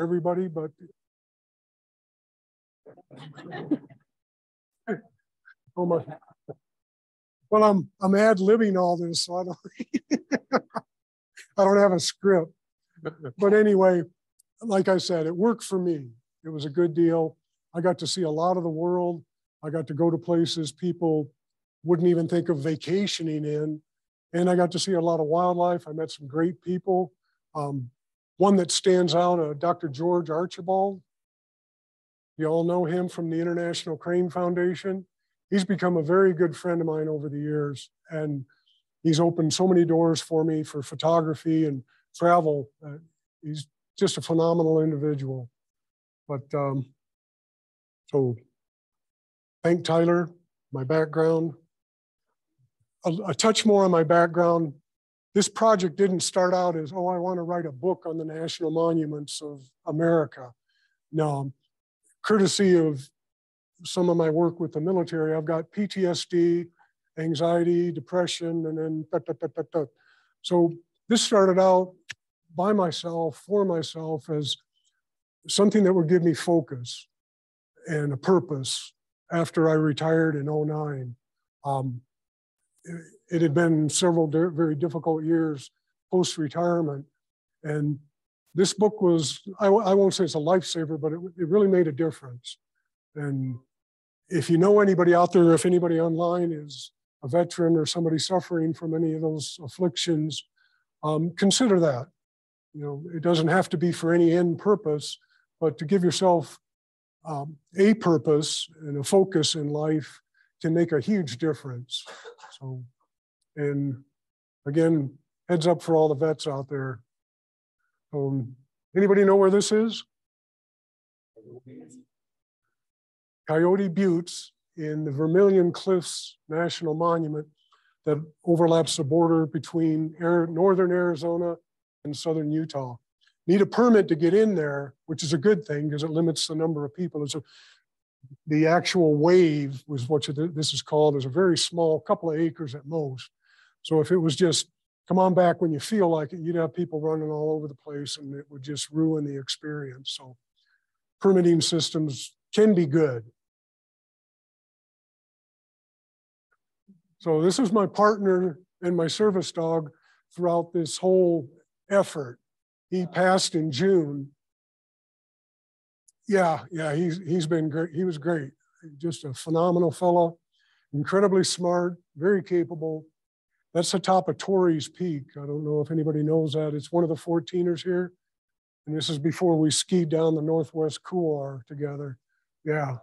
everybody, but oh. Well, I'm I'm ad libbing all this, so I don't I don't have a script. But anyway, like I said, it worked for me. It was a good deal. I got to see a lot of the world. I got to go to places people wouldn't even think of vacationing in. And I got to see a lot of wildlife. I met some great people. Um, one that stands out, uh, Dr. George Archibald. You all know him from the International Crane Foundation. He's become a very good friend of mine over the years. And he's opened so many doors for me for photography and travel. Uh, he's just a phenomenal individual. But um, so thank Tyler, my background. A, a, touch more on my background. This project didn't start out as, oh, I want to write a book on the national monuments of America. No, courtesy of some of my work with the military, I've got PTSD, anxiety, depression, and then da, da, da, da, da. So this started out by myself, for myself, as something that would give me focus and a purpose after I retired in 09. Um, it, had been several very difficult years post-retirement. And this book was, I, I, won't say it's a lifesaver, but it, it really made a difference. And if you know anybody out there, if anybody online is a veteran or somebody suffering from any of those afflictions, um, consider that. You know, it doesn't have to be for any end purpose, but to give yourself um, a purpose and a focus in life can make a huge difference. So, and again, heads up for all the vets out there. Um, anybody know where this is? Coyote Buttes in the Vermilion Cliffs National Monument that overlaps the border between northern Arizona and southern Utah. Need a permit to get in there, which is a good thing because it limits the number of people. It's a, the actual wave was what this is called is a very small couple of acres at most. So if it was just come on back when you feel like it, you'd have people running all over the place and it would just ruin the experience. So permitting systems can be good. So this is my partner and my service dog throughout this whole effort. He passed in June. Yeah, yeah, he's he's been great. He was great. Just a phenomenal fellow, incredibly smart, very capable. That's the top of Torrey's Peak. I don't know if anybody knows that. It's one of the 14ers here. And this is before we skied down the Northwest Couloir together. Yeah.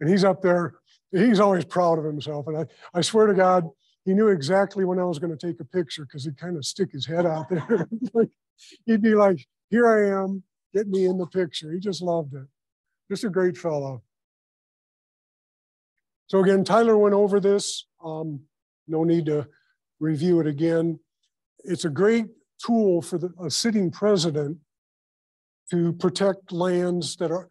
And he's up there he's always proud of himself. And I, I swear to God, he knew exactly when I was going to take a picture because he'd kind of stick his head out there. like, he'd be like, here I am, get me in the picture. He just loved it. Just a great fellow. So again, Tyler went over this. Um, no need to review it again. It's a great tool for the, a sitting president to protect lands that are,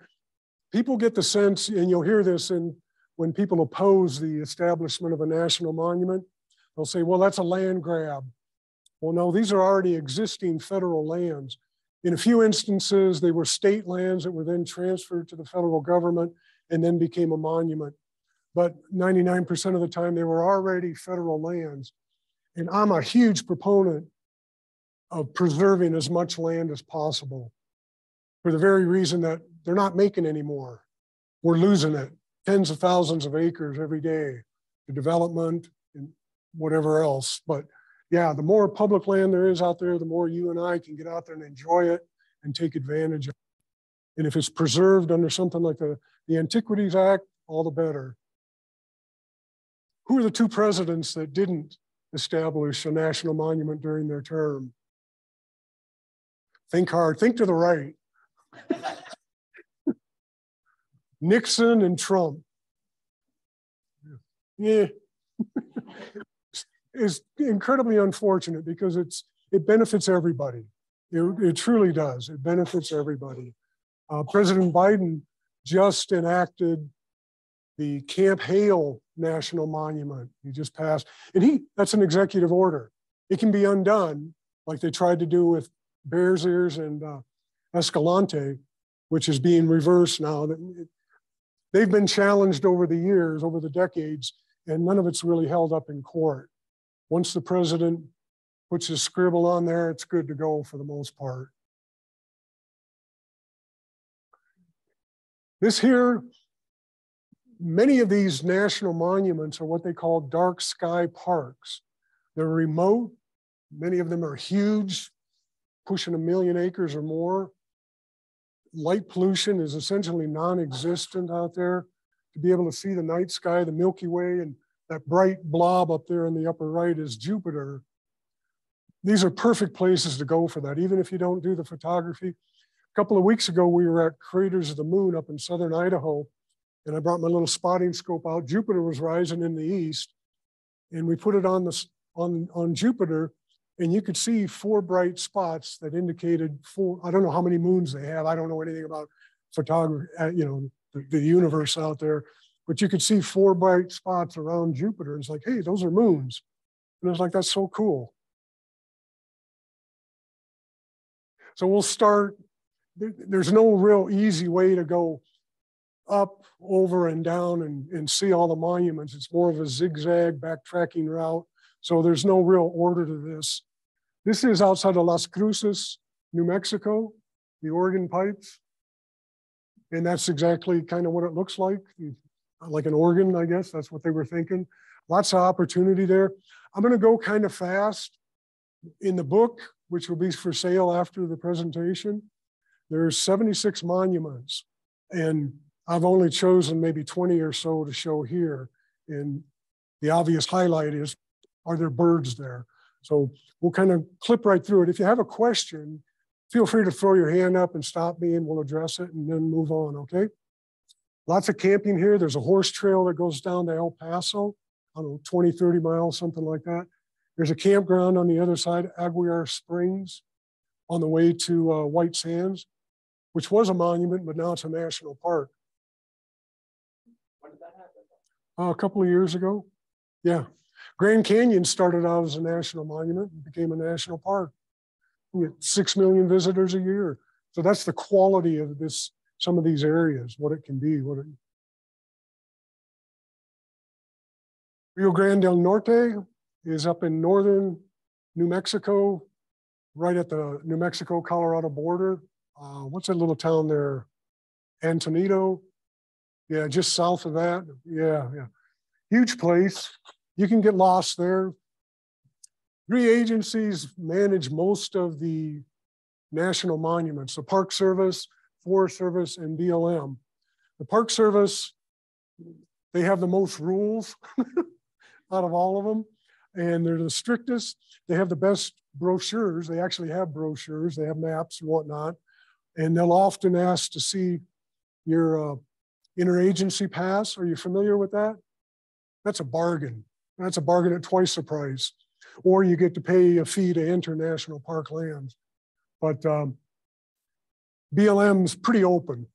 people get the sense, and you'll hear this in when people oppose the establishment of a national monument, they'll say, well, that's a land grab. Well, no, these are already existing federal lands. In a few instances, they were state lands that were then transferred to the federal government and then became a monument. But 99% of the time, they were already federal lands. And I'm a huge proponent of preserving as much land as possible for the very reason that they're not making any more. We're losing it tens of thousands of acres every day to development and whatever else. But yeah, the more public land there is out there, the more you and I can get out there and enjoy it and take advantage of it. And if it's preserved under something like the, the Antiquities Act, all the better. Who are the two presidents that didn't establish a national monument during their term? Think hard, think to the right. Nixon and Trump. Yeah. is incredibly unfortunate because it's it benefits everybody. It, it truly does. It benefits everybody. Uh, President Biden just enacted the Camp Hale National Monument. He just passed, and he that's an executive order. It can be undone, like they tried to do with Bears Ears and uh, Escalante, which is being reversed now. They've been challenged over the years, over the decades, and none of it's really held up in court. Once the president puts his scribble on there, it's good to go for the most part. This here, many of these national monuments are what they call dark sky parks. They're remote, many of them are huge, pushing a million acres or more. Light pollution is essentially non-existent out there. To be able to see the night sky, the Milky Way, and that bright blob up there in the upper right is Jupiter. These are perfect places to go for that, even if you don't do the photography. A couple of weeks ago, we were at Craters of the Moon up in southern Idaho, and I brought my little spotting scope out. Jupiter was rising in the east, and we put it on, the, on, on Jupiter, and you could see four bright spots that indicated four, I don't know how many moons they have. I don't know anything about photography, uh, you know, the, the universe out there, but you could see four bright spots around Jupiter. It's like, hey, those are moons. And I was like, that's so cool. So we'll start, there's no real easy way to go up, over, and down and, and see all the monuments. It's more of a zigzag backtracking route. So there's no real order to this. This is outside of Las Cruces, New Mexico, the Organ Pipes. And that's exactly kind of what it looks like, like an organ, I guess. That's what they were thinking. Lots of opportunity there. I'm going to go kind of fast. In the book, which will be for sale after the presentation, there's 76 monuments. And I've only chosen maybe 20 or so to show here. And the obvious highlight is are there birds there? So we'll kind of clip right through it. If you have a question, feel free to throw your hand up and stop me and we'll address it and then move on, okay? Lots of camping here. There's a horse trail that goes down to El Paso, I don't know, 20, 30 miles, something like that. There's a campground on the other side, Aguilar Springs, on the way to uh, White Sands, which was a monument, but now it's a national park. When did that happen? Uh, a couple of years ago. Yeah. Grand Canyon started out as a national monument and became a national park. We get six million visitors a year. So that's the quality of this, some of these areas, what it can be. What it, Rio Grande del Norte is up in northern New Mexico, right at the New Mexico-Colorado border. Uh, what's that little town there? Antonito. Yeah, just south of that. Yeah, yeah. Huge place. You can get lost there. Three agencies manage most of the national monuments, the Park Service, Forest Service, and BLM. The Park Service, they have the most rules out of all of them, and they're the strictest. They have the best brochures. They actually have brochures. They have maps and whatnot, and they'll often ask to see your uh, interagency pass. Are you familiar with that? That's a bargain. That's a bargain at twice the price. Or you get to pay a fee to enter national park lands. But um, BLM's pretty open.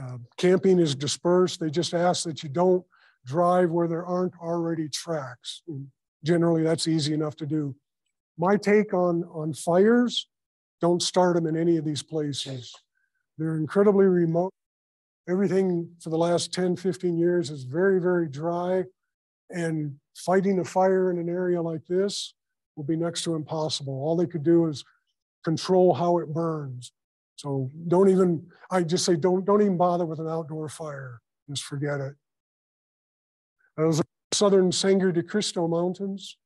Uh, camping is dispersed. They just ask that you don't drive where there aren't already tracks. And generally, that's easy enough to do. My take on, on fires, don't start them in any of these places. They're incredibly remote. Everything for the last 10, 15 years is very, very dry. And fighting a fire in an area like this will be next to impossible. All they could do is control how it burns. So don't even, I just say, don't, don't even bother with an outdoor fire. Just forget it. Those are southern Sangre de Cristo Mountains.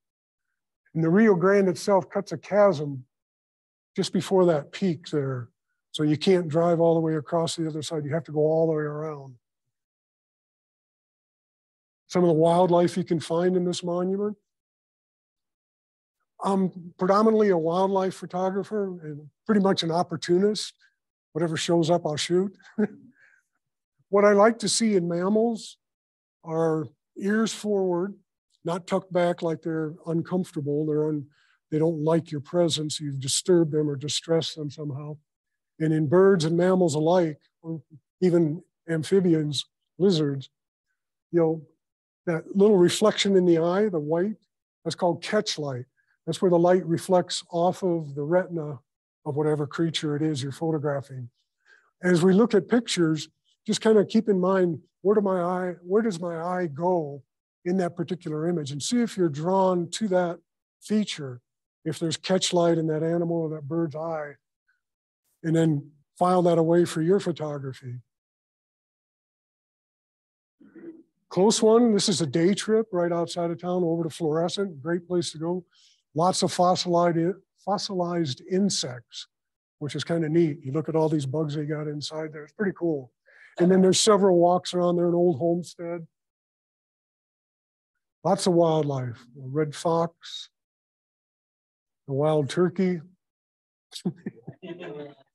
And the Rio Grande itself cuts a chasm just before that peak there. So you can't drive all the way across the other side. You have to go all the way around some of the wildlife you can find in this monument. I'm predominantly a wildlife photographer and pretty much an opportunist. Whatever shows up, I'll shoot. what I like to see in mammals are ears forward, not tucked back like they're uncomfortable. They're un, they don't like your presence. You've disturbed them or distressed them somehow. And in birds and mammals alike, or even amphibians, lizards, you know, that little reflection in the eye, the white, that's called catch light. That's where the light reflects off of the retina of whatever creature it is you're photographing. As we look at pictures, just kind of keep in mind where do my eye, where does my eye go in that particular image and see if you're drawn to that feature, if there's catch light in that animal or that bird's eye, and then file that away for your photography. Close one, this is a day trip right outside of town over to Florissant, great place to go. Lots of fossilized, fossilized insects, which is kind of neat. You look at all these bugs they got inside there, it's pretty cool. And then there's several walks around there, an old homestead. Lots of wildlife, red fox, a wild turkey.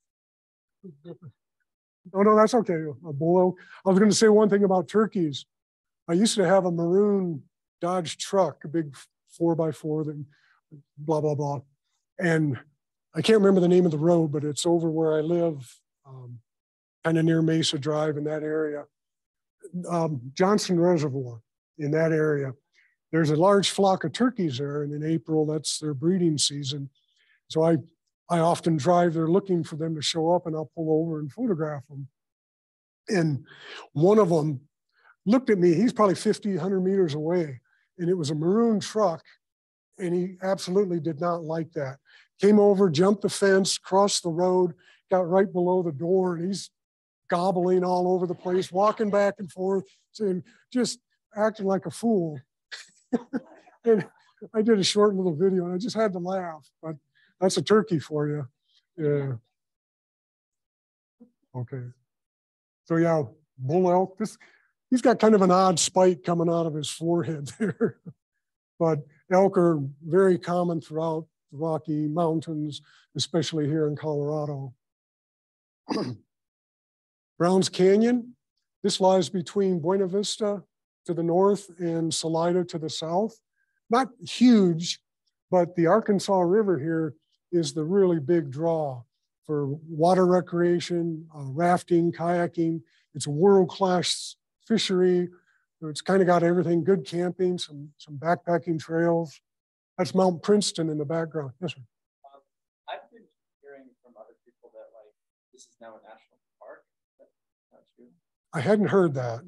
oh, no, that's okay. A bull. I was going to say one thing about turkeys. I used to have a maroon Dodge truck, a big four by four that blah, blah, blah. And I can't remember the name of the road, but it's over where I live, um, kind of near Mesa Drive in that area. Um, Johnson Reservoir in that area. There's a large flock of turkeys there, and in April, that's their breeding season. So I, I often drive there looking for them to show up, and I'll pull over and photograph them. And one of them looked at me. He's probably 50, 100 meters away, and it was a maroon truck, and he absolutely did not like that. Came over, jumped the fence, crossed the road, got right below the door, and he's gobbling all over the place, walking back and forth, saying, just acting like a fool. and I did a short little video, and I just had to laugh. But that's a turkey for you. Yeah. Okay. So yeah, bull elk. This he's got kind of an odd spike coming out of his forehead there. but elk are very common throughout the Rocky Mountains, especially here in Colorado. Browns Canyon, this lies between Buena Vista to the north and Salida to the south. Not huge, but the Arkansas River here is the really big draw for water recreation, uh, rafting, kayaking. It's a world-class fishery. It's kind of got everything, good camping, some, some backpacking trails. That's Mount Princeton in the background. Yes, sir. Um, I've been hearing from other people that like this is now a national park. That's true. I hadn't heard that.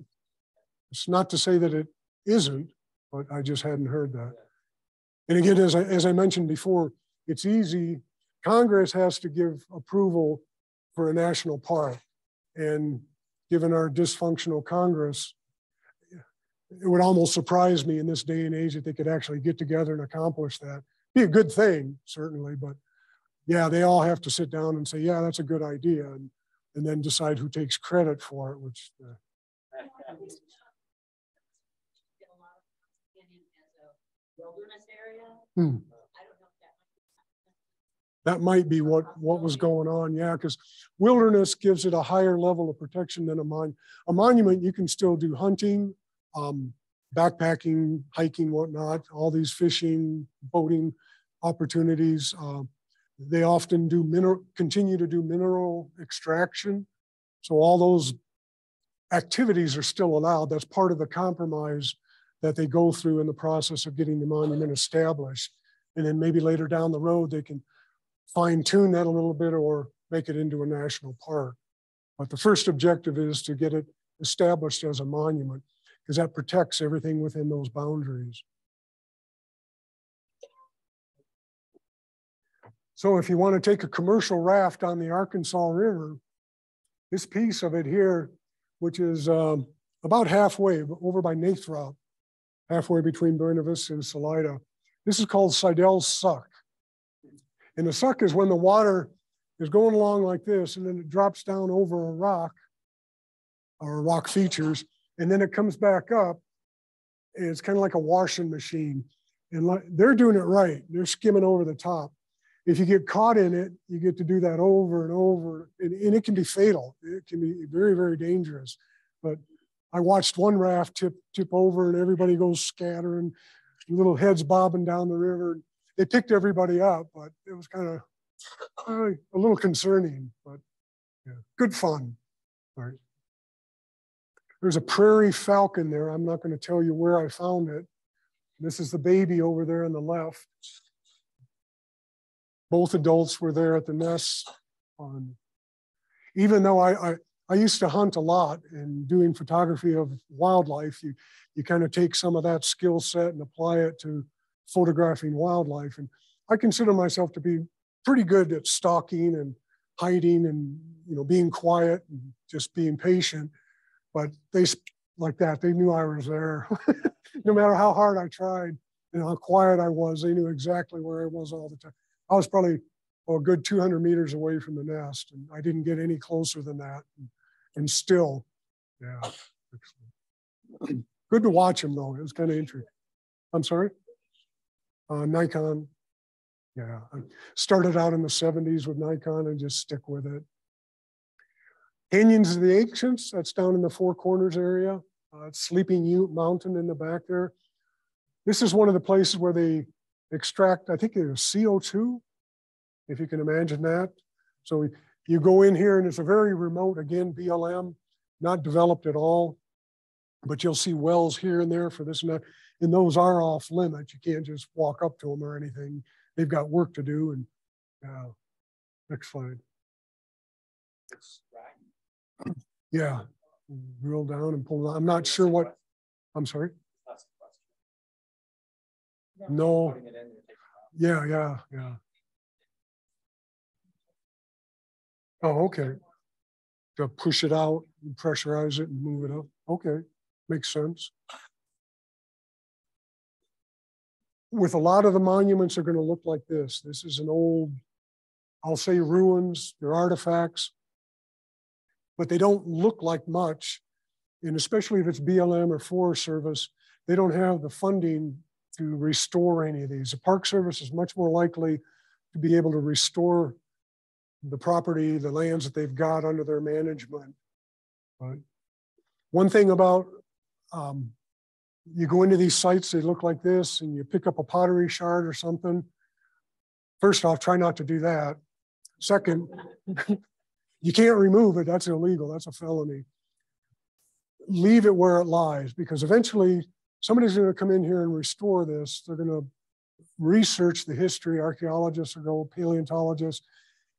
It's not to say that it isn't, but I just hadn't heard that. Yeah. And again, as I, as I mentioned before, it's easy. Congress has to give approval for a national park. And given our dysfunctional Congress, it would almost surprise me in this day and age that they could actually get together and accomplish that. Be a good thing, certainly, but yeah, they all have to sit down and say, yeah, that's a good idea, and, and then decide who takes credit for it, which. Uh, hmm that might be what, what was going on. Yeah, because wilderness gives it a higher level of protection than a monument. A monument, you can still do hunting, um, backpacking, hiking, whatnot, all these fishing, boating opportunities. Uh, they often do mineral, continue to do mineral extraction. So all those activities are still allowed. That's part of the compromise that they go through in the process of getting the monument established. And then maybe later down the road, they can fine tune that a little bit or make it into a national park. But the first objective is to get it established as a monument because that protects everything within those boundaries. So if you want to take a commercial raft on the Arkansas River, this piece of it here, which is um, about halfway over by Nathrop, halfway between Buena Vista and Salida, this is called Seidel's Suck. And the suck is when the water is going along like this and then it drops down over a rock or rock features and then it comes back up. It's kind of like a washing machine. And they're doing it right. They're skimming over the top. If you get caught in it, you get to do that over and over, and, and it can be fatal. It can be very, very dangerous. But I watched one raft tip tip over, and everybody goes scattering, little heads bobbing down the river they picked everybody up, but it was kind of uh, a little concerning, but yeah, good fun. All right. There's a prairie falcon there. I'm not going to tell you where I found it. This is the baby over there on the left. both adults were there at the nest. Um, even though I, I, I used to hunt a lot and doing photography of wildlife, you, you kind of take some of that skill set and apply it to photographing wildlife. And I consider myself to be pretty good at stalking and hiding and you know being quiet and just being patient. But they like that, they knew I was there. no matter how hard I tried and how quiet I was, they knew exactly where I was all the time. I was probably a good 200 meters away from the nest, and I didn't get any closer than that. And, and still, yeah, good to watch them though. It was kind of interesting. I'm sorry, uh, Nikon. Yeah, I started out in the 70s with Nikon and just stick with it. Canyons of the Ancients, that's down in the Four Corners area. Uh, Sleeping Ute Mountain in the back there. This is one of the places where they extract, I think it was CO2, if you can imagine that. So you go in here and it's a very remote, again, BLM, not developed at all, but you'll see wells here and there for this and that. And those are off limits. You can't just walk up to them or anything. They've got work to do. And uh, next slide. Yeah, drill down and pull. I'm not sure what. I'm sorry. No. Yeah, yeah, yeah. Oh, okay. To push it out, and pressurize it and move it up. Okay, makes sense. With a lot of the monuments are going to look like this. This is an old, I'll say ruins, they're artifacts, but they don't look like much. And especially if it's BLM or Forest Service, they don't have the funding to restore any of these. The Park Service is much more likely to be able to restore the property, the lands that they've got under their management. But one thing about um, you go into these sites, they look like this, and you pick up a pottery shard or something. First off, try not to do that. Second, you can't remove it. That's illegal. That's a felony. Leave it where it lies because eventually somebody's going to come in here and restore this. They're going to research the history. Archaeologists or go paleontologists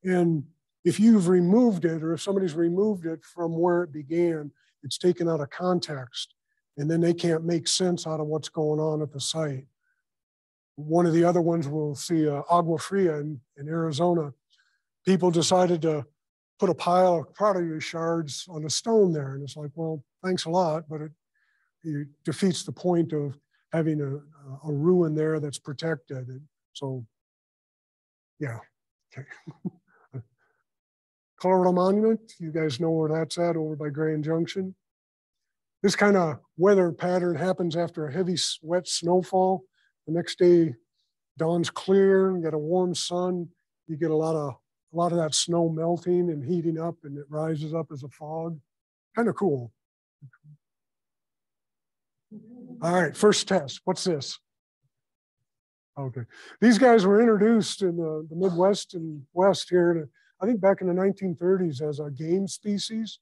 and if you've removed it or if somebody's removed it from where it began, it's taken out of context. And then they can't make sense out of what's going on at the site. One of the other ones we'll see uh, Agua Fria in, in Arizona. People decided to put a pile of pottery shards on a stone there. And it's like, well, thanks a lot, but it, it defeats the point of having a, a ruin there that's protected. And so, yeah, okay. Colorado Monument, you guys know where that's at over by Grand Junction. This kind of weather pattern happens after a heavy wet snowfall. The next day, dawn's clear, you get a warm sun, you get a lot of a lot of that snow melting and heating up and it rises up as a fog. Kind of cool. All right, first test. What's this? Okay. These guys were introduced in the, the Midwest and West here to I think back in the 1930s as a game species.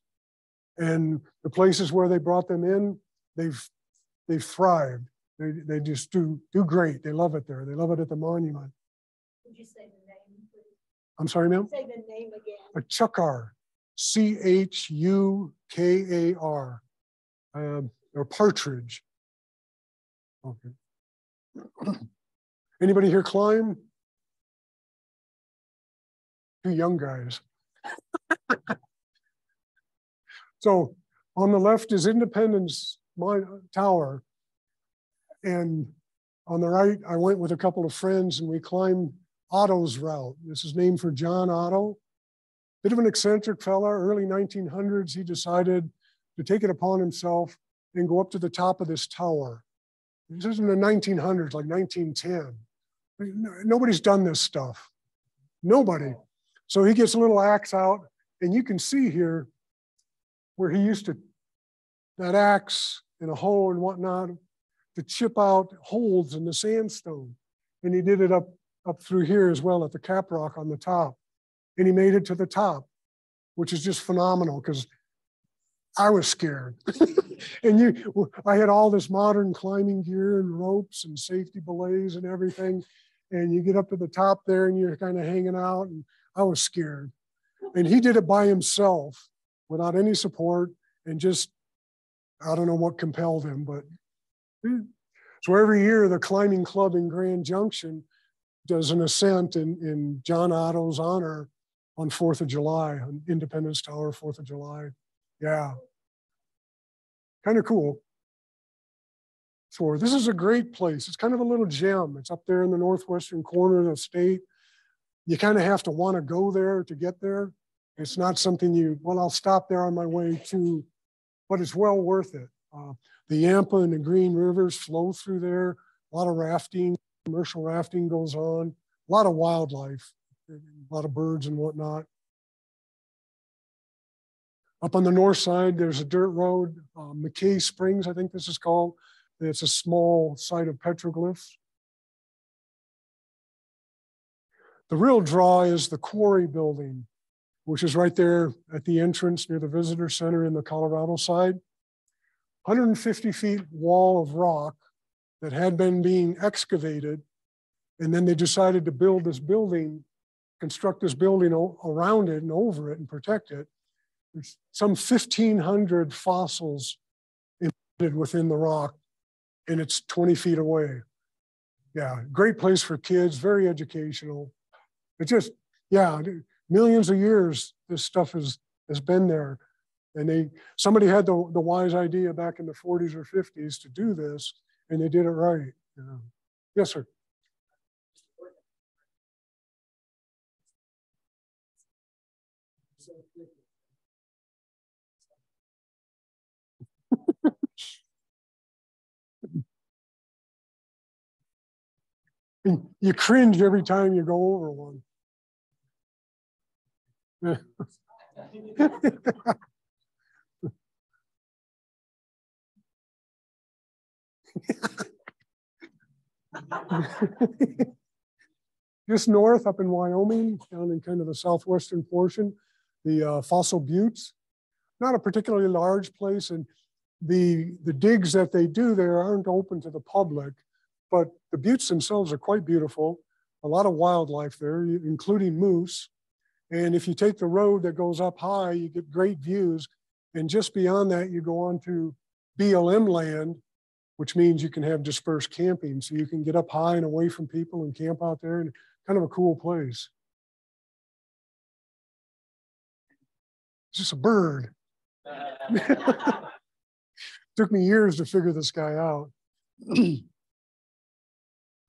And the places where they brought them in, they've they've thrived. They, they just do do great. They love it there. They love it at the monument. Could you say the name, please? I'm sorry, ma'am? Say the name again. A chukar, C H U K A R, um, or partridge. Okay. Anybody here climb? two young guys. so on the left is Independence Tower. And on the right, I went with a couple of friends and we climbed Otto's route. This is named for John Otto. Bit of an eccentric fella, early 1900s, he decided to take it upon himself and go up to the top of this tower. This is in the 1900s, like 1910. Nobody's done this stuff. Nobody. So he gets a little axe out, and you can see here where he used to, that axe and a hoe and whatnot, to chip out holes in the sandstone. And he did it up, up through here as well at the cap rock on the top. And he made it to the top, which is just phenomenal because I was scared. and you, I had all this modern climbing gear and ropes and safety belays and everything. and you get up to the top there and you're kind of hanging out. And I was scared. And he did it by himself without any support and just, I don't know what compelled him, but so every year the climbing club in Grand Junction does an ascent in, in John Otto's honor on 4th of July, on Independence Tower, 4th of July. Yeah. Kind of cool. So this is a great place. It's kind of a little gem. It's up there in the northwestern corner of the state. You kind of have to want to go there to get there. It's not something you, well, I'll stop there on my way to, but it's well worth it. Uh, the Yampa and the Green Rivers flow through there. A lot of rafting, commercial rafting goes on. A lot of wildlife, a lot of birds and whatnot. Up on the north side, there's a dirt road, uh, McKay Springs, I think this is called. It's a small site of petroglyphs. The real draw is the quarry building, which is right there at the entrance near the visitor center in the Colorado side. 150 feet wall of rock that had been being excavated. And then they decided to build this building, construct this building around it and over it and protect it. There's some 1,500 fossils embedded within the rock, and it's 20 feet away. Yeah, great place for kids, very educational. It just, yeah, millions of years this stuff has, has been there. And they somebody had the, the wise idea back in the 40s or 50s to do this, and they did it right. Yes, sir. you cringe every time you go over one. Just north up in Wyoming, down in kind of the southwestern portion, the uh, Fossil Buttes. Not a particularly large place, and the, the digs that they do there aren't open to the public, but the buttes themselves are quite beautiful. A lot of wildlife there, including moose. And if you take the road that goes up high, you get great views. And just beyond that, you go on to BLM land, which means you can have dispersed camping. So you can get up high and away from people and camp out there and kind of a cool place. It's just a bird. Took me years to figure this guy out. a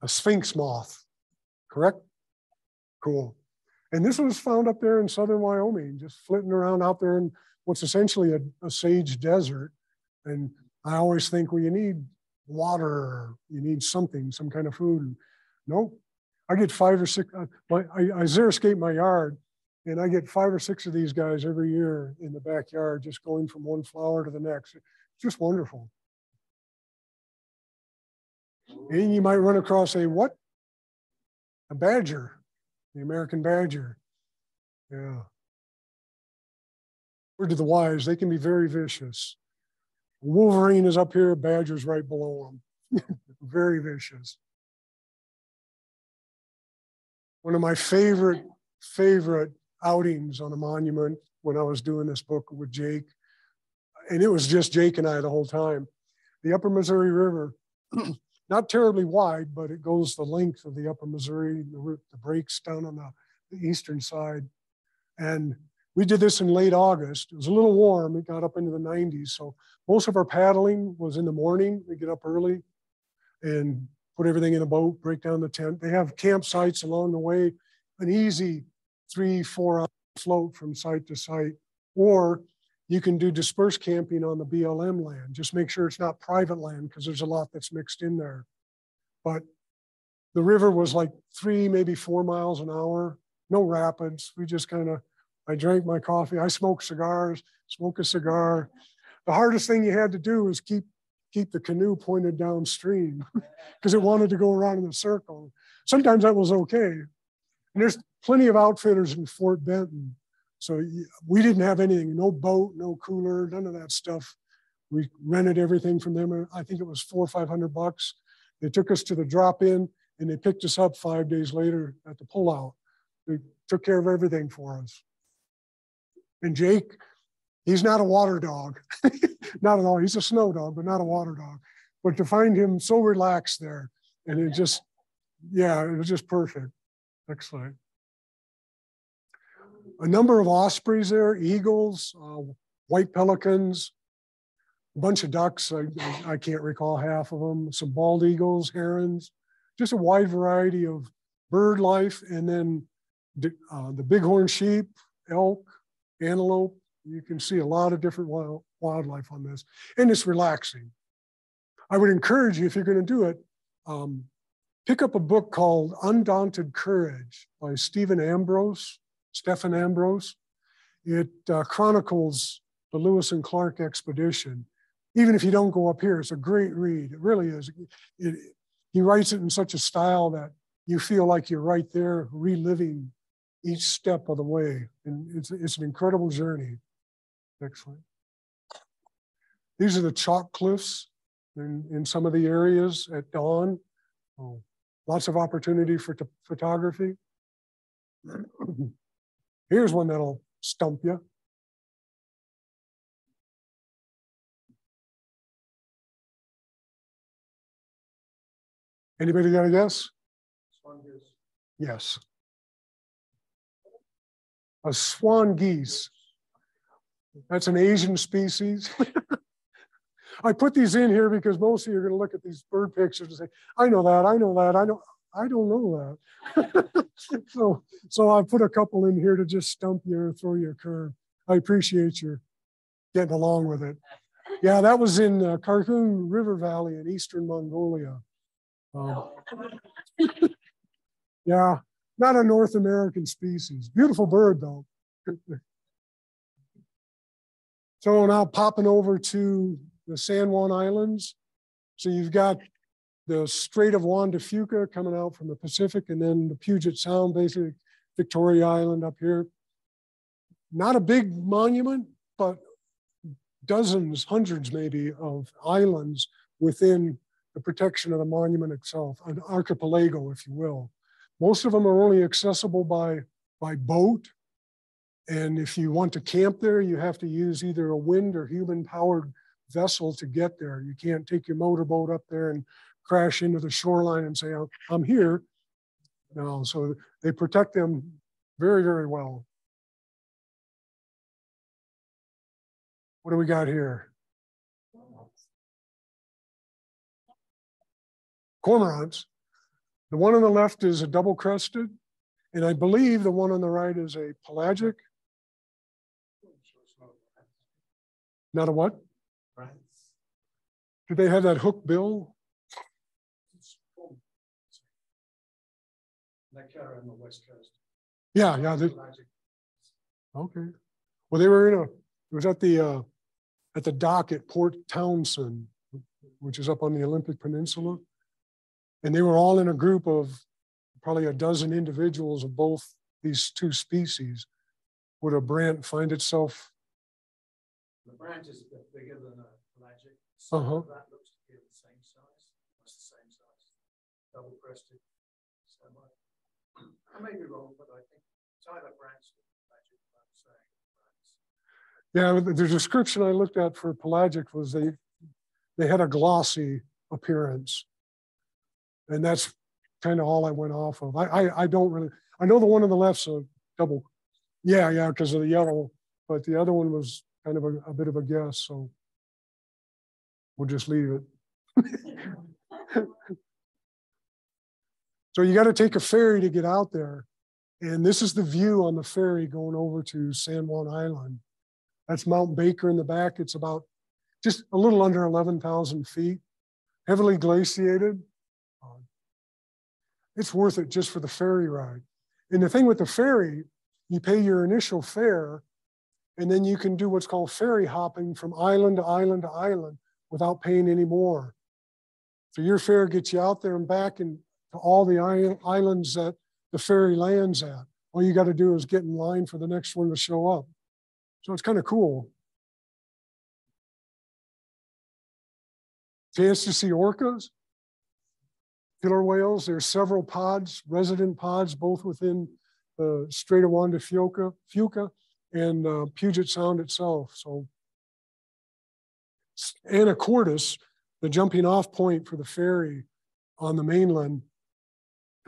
sphinx moth, correct? Cool. And this was found up there in southern Wyoming, just flitting around out there in what's essentially a, a sage desert. And I always think, well, you need water, you need something, some kind of food. Nope. I get five or six, uh, my, I, I xeriscape my yard and I get five or six of these guys every year in the backyard, just going from one flower to the next. Just wonderful. And you might run across a what? A badger, the American badger. Yeah. Word to the wise, they can be very vicious. Wolverine is up here, badger's right below him. very vicious. One of my favorite, favorite outings on a monument when I was doing this book with Jake, and it was just Jake and I the whole time. The Upper Missouri River not terribly wide, but it goes the length of the upper Missouri, the, the breaks down on the, the eastern side. And we did this in late August. It was a little warm. It got up into the 90s. So most of our paddling was in the morning. We get up early and put everything in a boat, break down the tent. They have campsites along the way, an easy three, four hour float from site to site. Or you can do dispersed camping on the BLM land. Just make sure it's not private land because there's a lot that's mixed in there. But the river was like three, maybe four miles an hour, no rapids. We just kind of, I drank my coffee. I smoked cigars, smoke a cigar. The hardest thing you had to do was keep keep the canoe pointed downstream because it wanted to go around in a circle. Sometimes that was okay. And there's plenty of outfitters in Fort Benton so we didn't have anything, no boat, no cooler, none of that stuff. We rented everything from them. I think it was four or 500 bucks. They took us to the drop in and they picked us up five days later at the pullout. They took care of everything for us. And Jake, he's not a water dog, not at all. He's a snow dog, but not a water dog. But to find him so relaxed there, and it just, yeah, it was just perfect. Excellent. A number of ospreys there, eagles, uh, white pelicans, a bunch of ducks. I, I can't recall half of them. Some bald eagles, herons, just a wide variety of bird life. And then uh, the bighorn sheep, elk, antelope. You can see a lot of different wild, wildlife on this. And it's relaxing. I would encourage you, if you're going to do it, um, pick up a book called Undaunted Courage by Stephen Ambrose, Stephen Ambrose. It uh, chronicles the Lewis and Clark expedition. Even if you don't go up here, it's a great read. It really is. It, he writes it in such a style that you feel like you're right there reliving each step of the way. And it's, it's an incredible journey. Excellent. These are the chalk cliffs in, in some of the areas at dawn. Oh, lots of opportunity for photography. Here's one that'll stump you. Anybody got a guess? Yes. A swan geese. That's an Asian species. I put these in here because most of you are going to look at these bird pictures and say, I know that, I know that, I know, I don't know that. so, so I put a couple in here to just stump you throw you a curve. I appreciate your getting along with it. Yeah, that was in uh, River Valley in eastern Mongolia. Um, yeah, not a North American species. Beautiful bird though. so now popping over to the San Juan Islands. So you've got the Strait of Juan de Fuca coming out from the Pacific, and then the Puget Sound, basically Victoria Island up here. Not a big monument, but dozens, hundreds maybe of islands within the protection of the monument itself, an archipelago, if you will. Most of them are only accessible by, by boat. And if you want to camp there, you have to use either a wind or human powered vessel to get there. You can't take your motorboat up there and crash into the shoreline and say, oh, I'm here. No, so they protect them very, very well. What do we got here? Cormorants. The one on the left is a double crested, and I believe the one on the right is a pelagic. Not a what? Do they have that hook bill? On the west coast. Yeah, yeah. Okay. Well, they were in a. It was at the uh, at the dock at Port Townsend, which is up on the Olympic Peninsula, and they were all in a group of probably a dozen individuals of both these two species. Would a Brandt find itself? The Brandt is a bit bigger than a pelagic. So uh-huh. That looks to be the same size. That's the same size. Double breasted. I may be wrong, but I think Tyler Brandt's yeah, the description I looked at for pelagic was they they had a glossy appearance, and that's kind of all I went off of. I, I I, don't really I know the one on the left's a double, yeah yeah because of the yellow, but the other one was kind of a, a bit of a guess, so we'll just leave it. So you got to take a ferry to get out there. And this is the view on the ferry going over to San Juan Island. That's Mount Baker in the back. It's about just a little under 11,000 feet, heavily glaciated. Uh, it's worth it just for the ferry ride. And the thing with the ferry, you pay your initial fare, and then you can do what's called ferry hopping from island to island to island without paying any more. So your fare gets you out there and back in to all the islands that the ferry lands at. All you got to do is get in line for the next one to show up. So it's kind of cool. Chance to see orcas? killer whales. There's several pods, resident pods, both within the Strait of Juan de Fuca, Fuca and uh, Puget Sound itself. So Anacortes, the jumping off point for the ferry on the mainland,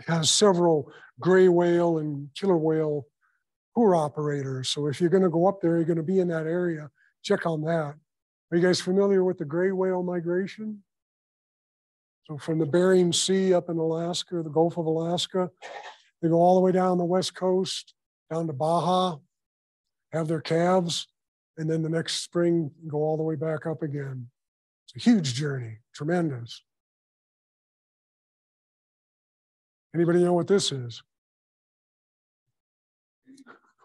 has several gray whale and killer whale tour operators. So if you're going to go up there, you're going to be in that area, check on that. Are you guys familiar with the gray whale migration? So from the Bering Sea up in Alaska, the Gulf of Alaska, they go all the way down the west coast, down to Baja, have their calves, and then the next spring go all the way back up again. It's a huge journey, tremendous. Anybody know what this is?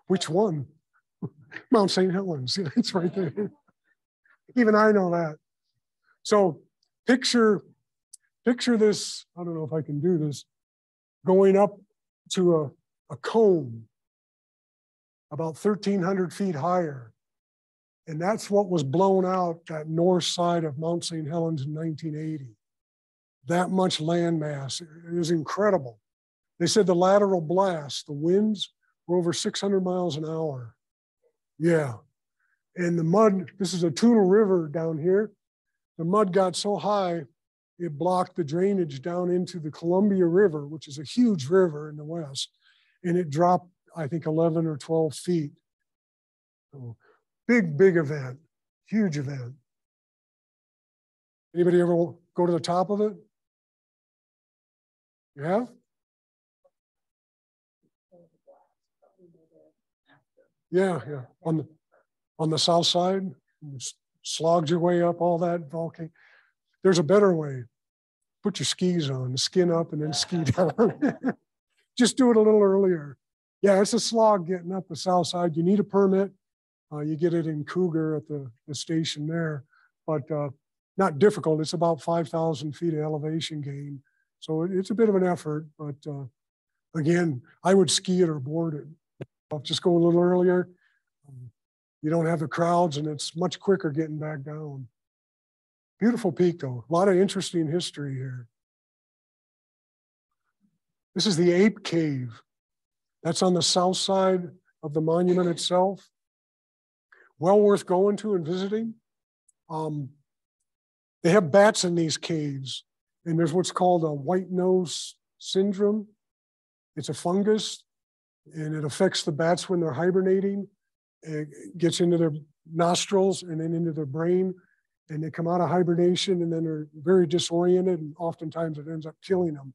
Which one? Mount St. Helens. It's right there. Even I know that. So picture, picture this. I don't know if I can do this. Going up to a, a cone about 1,300 feet higher. And that's what was blown out that north side of Mount St. Helens in 1980. That much land mass. It was incredible. They said the lateral blast, the winds were over 600 miles an hour. Yeah. And the mud, this is a Toutle River down here. The mud got so high, it blocked the drainage down into the Columbia River, which is a huge river in the west. And it dropped, I think, 11 or 12 feet. So big, big event, huge event. Anybody ever go to the top of it? You have? Yeah, yeah. On the on the south side, slogged your way up all that volcano. There's a better way. Put your skis on, skin up, and then ski down. Just do it a little earlier. Yeah, it's a slog getting up the south side. You need a permit. Uh, you get it in Cougar at the, the station there, but uh, not difficult. It's about 5,000 feet of elevation gain. So it's a bit of an effort, but uh, again, I would ski it or board it. I'll just go a little earlier. Um, you don't have the crowds and it's much quicker getting back down. Beautiful peak though, a lot of interesting history here. This is the Ape Cave. That's on the south side of the monument itself. Well worth going to and visiting. Um, they have bats in these caves, and there's what's called a white nose syndrome. It's a fungus, and it affects the bats when they're hibernating. It gets into their nostrils and then into their brain, and they come out of hibernation, and then they're very disoriented, and oftentimes it ends up killing them.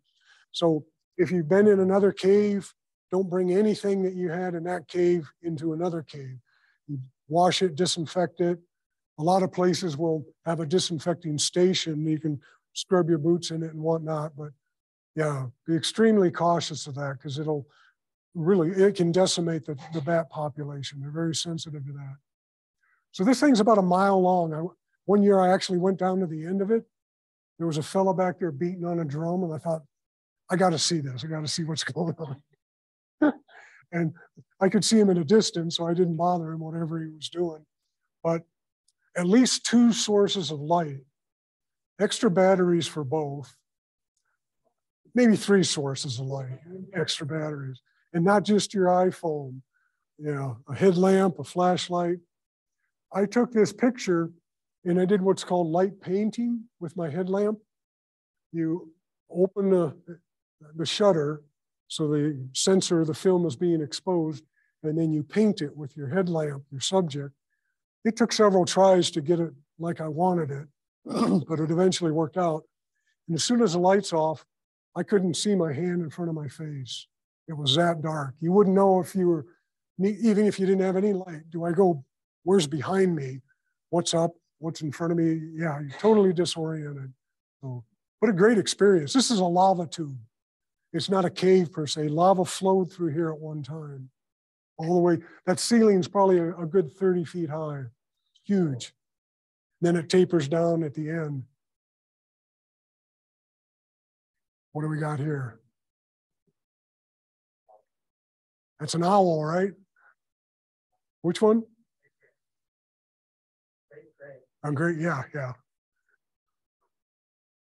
So if you've been in another cave, don't bring anything that you had in that cave into another cave. Wash it, disinfect it. A lot of places will have a disinfecting station. You can scrub your boots in it and whatnot, but yeah, be extremely cautious of that because it'll really, it can decimate the, the bat population. They're very sensitive to that. So this thing's about a mile long. I, one year I actually went down to the end of it. There was a fellow back there beating on a drum and I thought, I got to see this. I got to see what's going on. and I could see him in a distance, so I didn't bother him, whatever he was doing. But at least two sources of light, extra batteries for both, maybe three sources of light, extra batteries, and not just your iPhone, you know, a headlamp, a flashlight. I took this picture and I did what's called light painting with my headlamp. You open the the shutter, so the sensor, of the film is being exposed, and then you paint it with your headlamp, your subject. It took several tries to get it like I wanted it, but it eventually worked out. And as soon as the light's off, I couldn't see my hand in front of my face. It was that dark. You wouldn't know if you were, even if you didn't have any light. Do I go, where's behind me? What's up? What's in front of me? Yeah, you're totally disoriented. So, what a great experience. This is a lava tube. It's not a cave per se. Lava flowed through here at one time, all the way. That ceiling is probably a, a good 30 feet high, huge. Then it tapers down at the end. What do we got here? That's an owl, right? Which one? I'm great. Yeah, yeah.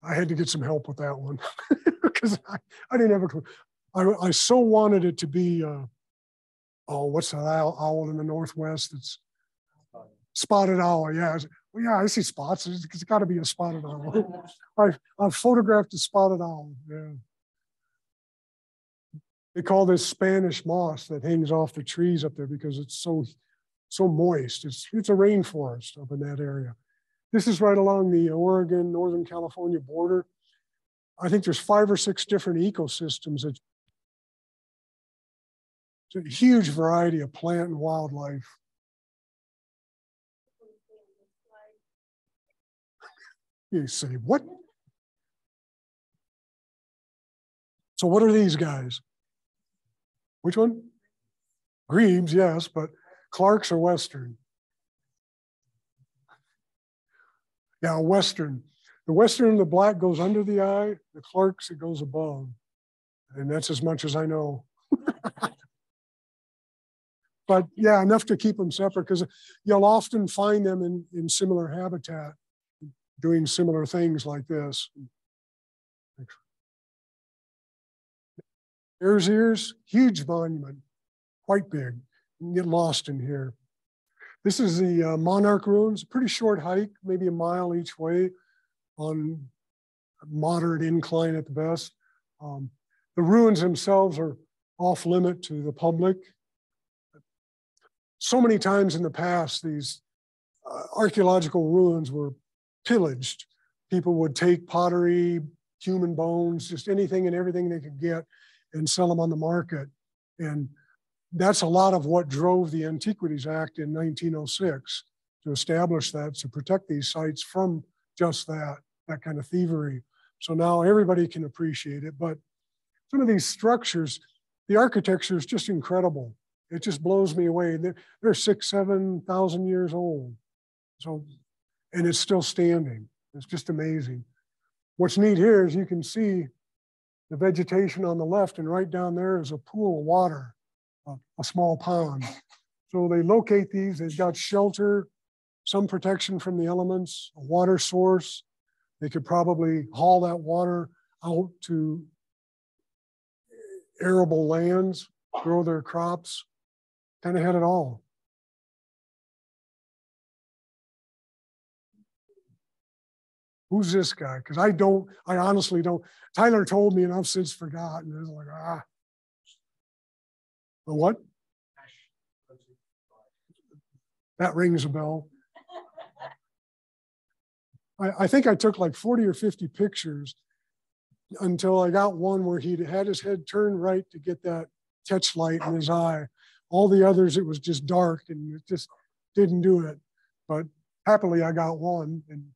I had to get some help with that one because I, I didn't have a clue. I, I so wanted it to be, uh, oh, what's that owl, owl in the Northwest? It's spotted owl. Yeah. Well, yeah, I see spots. It's, got to be a spotted owl. I, I photographed a spotted owl. Yeah. They call this Spanish moss that hangs off the trees up there because it's so, so moist. It's, it's a rainforest up in that area. This is right along the Oregon, Northern California border. I think there's five or six different ecosystems it's a huge variety of plant and wildlife. You say, what? So what are these guys? Which one? Grebes, yes, but Clarks are Western. Yeah, Western. The Western and the black goes under the eye, the Clarks, it goes above. And that's as much as I know. but yeah, enough to keep them separate because you'll often find them in, in similar habitat doing similar things like this. Bears ears, huge monument, quite big. You can get lost in here. This is the uh, Monarch Ruins, pretty short hike, maybe a mile each way on moderate incline at the best. Um, the ruins themselves are off limit to the public. So many times in the past, these uh, archaeological ruins were pillaged. People would take pottery, human bones, just anything and everything they could get and sell them on the market. And that's a lot of what drove the Antiquities Act in 1906 to establish that, to protect these sites from just that, that kind of thievery. So now everybody can appreciate it. But some of these structures, the architecture is just incredible. It just blows me away. They're, they're six, 7,000 years old. So, and it's still standing. It's just amazing. What's neat here is you can see the vegetation on the left and right down there is a pool of water, a, a small pond. So they locate these, they've got shelter, some protection from the elements, a water source. They could probably haul that water out to arable lands, grow their crops, kind of had it all. Who's this guy? Because I don't, I honestly don't. Tyler told me and I've since forgotten. I was like, ah. The what? That rings a bell. I, I think I took like 40 or 50 pictures until I got one where he had his head turned right to get that catch light in his eye. All the others, it was just dark and it just didn't do it. But happily, I got one and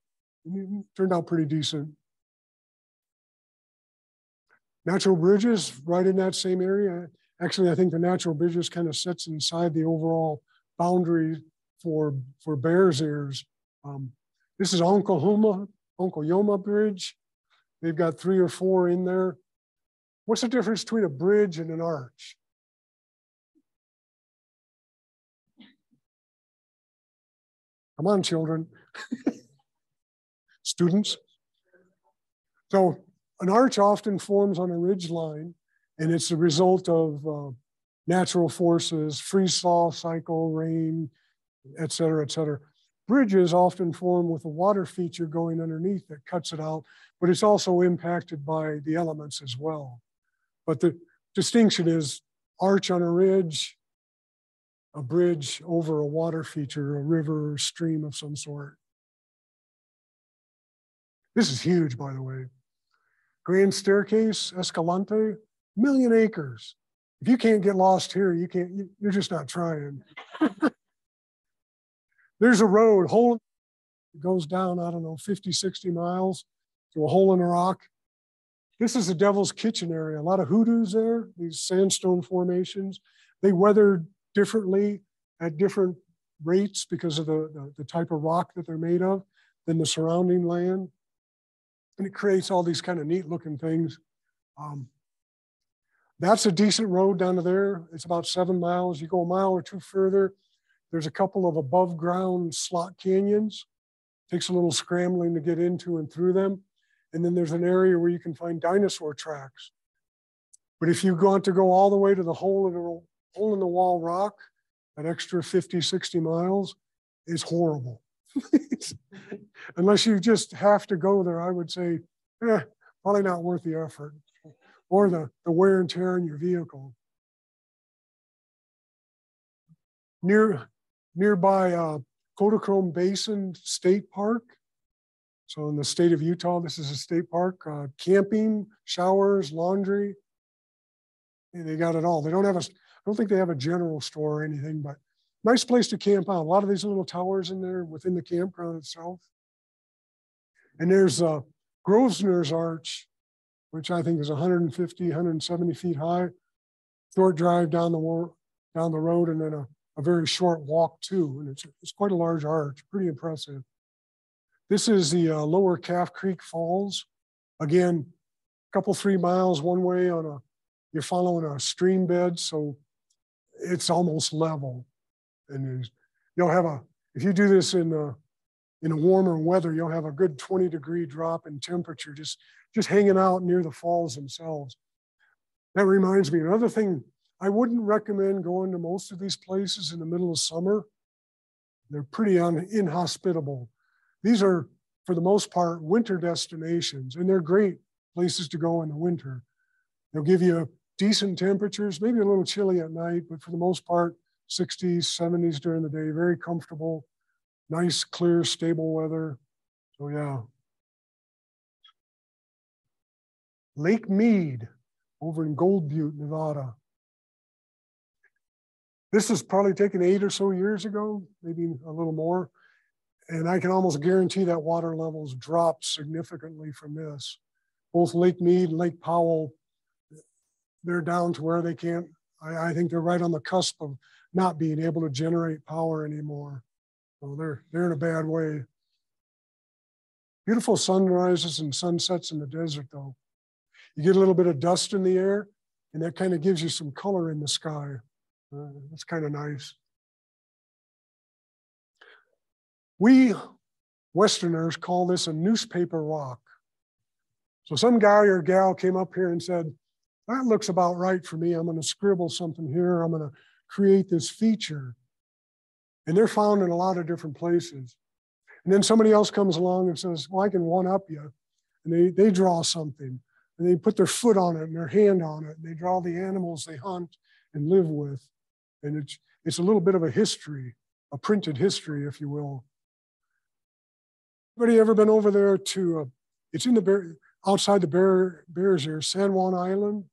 turned out pretty decent. Natural bridges right in that same area. Actually, I think the natural bridges kind of sits inside the overall boundary for, for Bears Ears. Um, this is Uncle Yoma Bridge. They've got three or four in there. What's the difference between a bridge and an arch? Come on, children. Students. So an arch often forms on a ridge line, and it's a result of uh, natural forces, freeze thaw cycle, rain, et cetera, et cetera. Bridges often form with a water feature going underneath that cuts it out, but it's also impacted by the elements as well. But the distinction is arch on a ridge, a bridge over a water feature, a river or stream of some sort. This is huge, by the way. Grand Staircase, Escalante, million acres. If you can't get lost here, you can't, you're just not trying. There's a road, hole, it goes down, I don't know, 50, 60 miles to a hole in a rock. This is the Devil's Kitchen area. A lot of hoodoos there, these sandstone formations. They weather differently at different rates because of the, the, the type of rock that they're made of than the surrounding land. And it creates all these kind of neat looking things. Um, that's a decent road down to there. It's about seven miles. You go a mile or two further, there's a couple of above ground slot canyons. Takes a little scrambling to get into and through them. And then there's an area where you can find dinosaur tracks. But if you want to go all the way to the hole in the hole in the wall rock, an extra 50, 60 miles is horrible. Unless you just have to go there, I would say, eh, probably not worth the effort or the, the wear and tear on your vehicle. Near, nearby uh, Kodachrome Basin State Park. So in the state of Utah, this is a state park, uh, camping, showers, laundry. They got it all. They don't have a, I don't think they have a general store or anything, but nice place to camp out. A lot of these little towers in there within the campground itself. And there's uh, Grosvenor's Arch, which I think is 150, 170 feet high. Short drive down the down the road, and then a, a very short walk too. And it's it's quite a large arch, pretty impressive. This is the uh, Lower Calf Creek Falls. Again, a couple three miles one way on a you're following a stream bed, so it's almost level. And you'll have a if you do this in a, in a warmer weather, you'll have a good 20 degree drop in temperature just just hanging out near the falls themselves. That reminds me, another thing, I wouldn't recommend going to most of these places in the middle of summer. They're pretty un, inhospitable. These are, for the most part, winter destinations, and they're great places to go in the winter. They'll give you decent temperatures, maybe a little chilly at night, but for the most part, 60s, 70s during the day, very comfortable, nice, clear, stable weather. So yeah, Lake Mead over in Gold Butte, Nevada. This is probably taken eight or so years ago, maybe a little more. And I can almost guarantee that water levels dropped significantly from this. Both Lake Mead and Lake Powell, they're down to where they can't, I, I think they're right on the cusp of not being able to generate power anymore. So they're, they're in a bad way. Beautiful sunrises and sunsets in the desert though. You get a little bit of dust in the air, and that kind of gives you some color in the sky. Uh, that's kind of nice. We Westerners call this a newspaper rock. So some guy or gal came up here and said, that looks about right for me. I'm going to scribble something here. I'm going to create this feature. And they're found in a lot of different places. And then somebody else comes along and says, well, I can one up you. And they, they draw something and they put their foot on it and their hand on it. And they draw the animals they hunt and live with. And it's, it's a little bit of a history, a printed history, if you will. Anybody ever been over there to, uh, it's in the bear, outside the bear, Bears Ears, San Juan Island.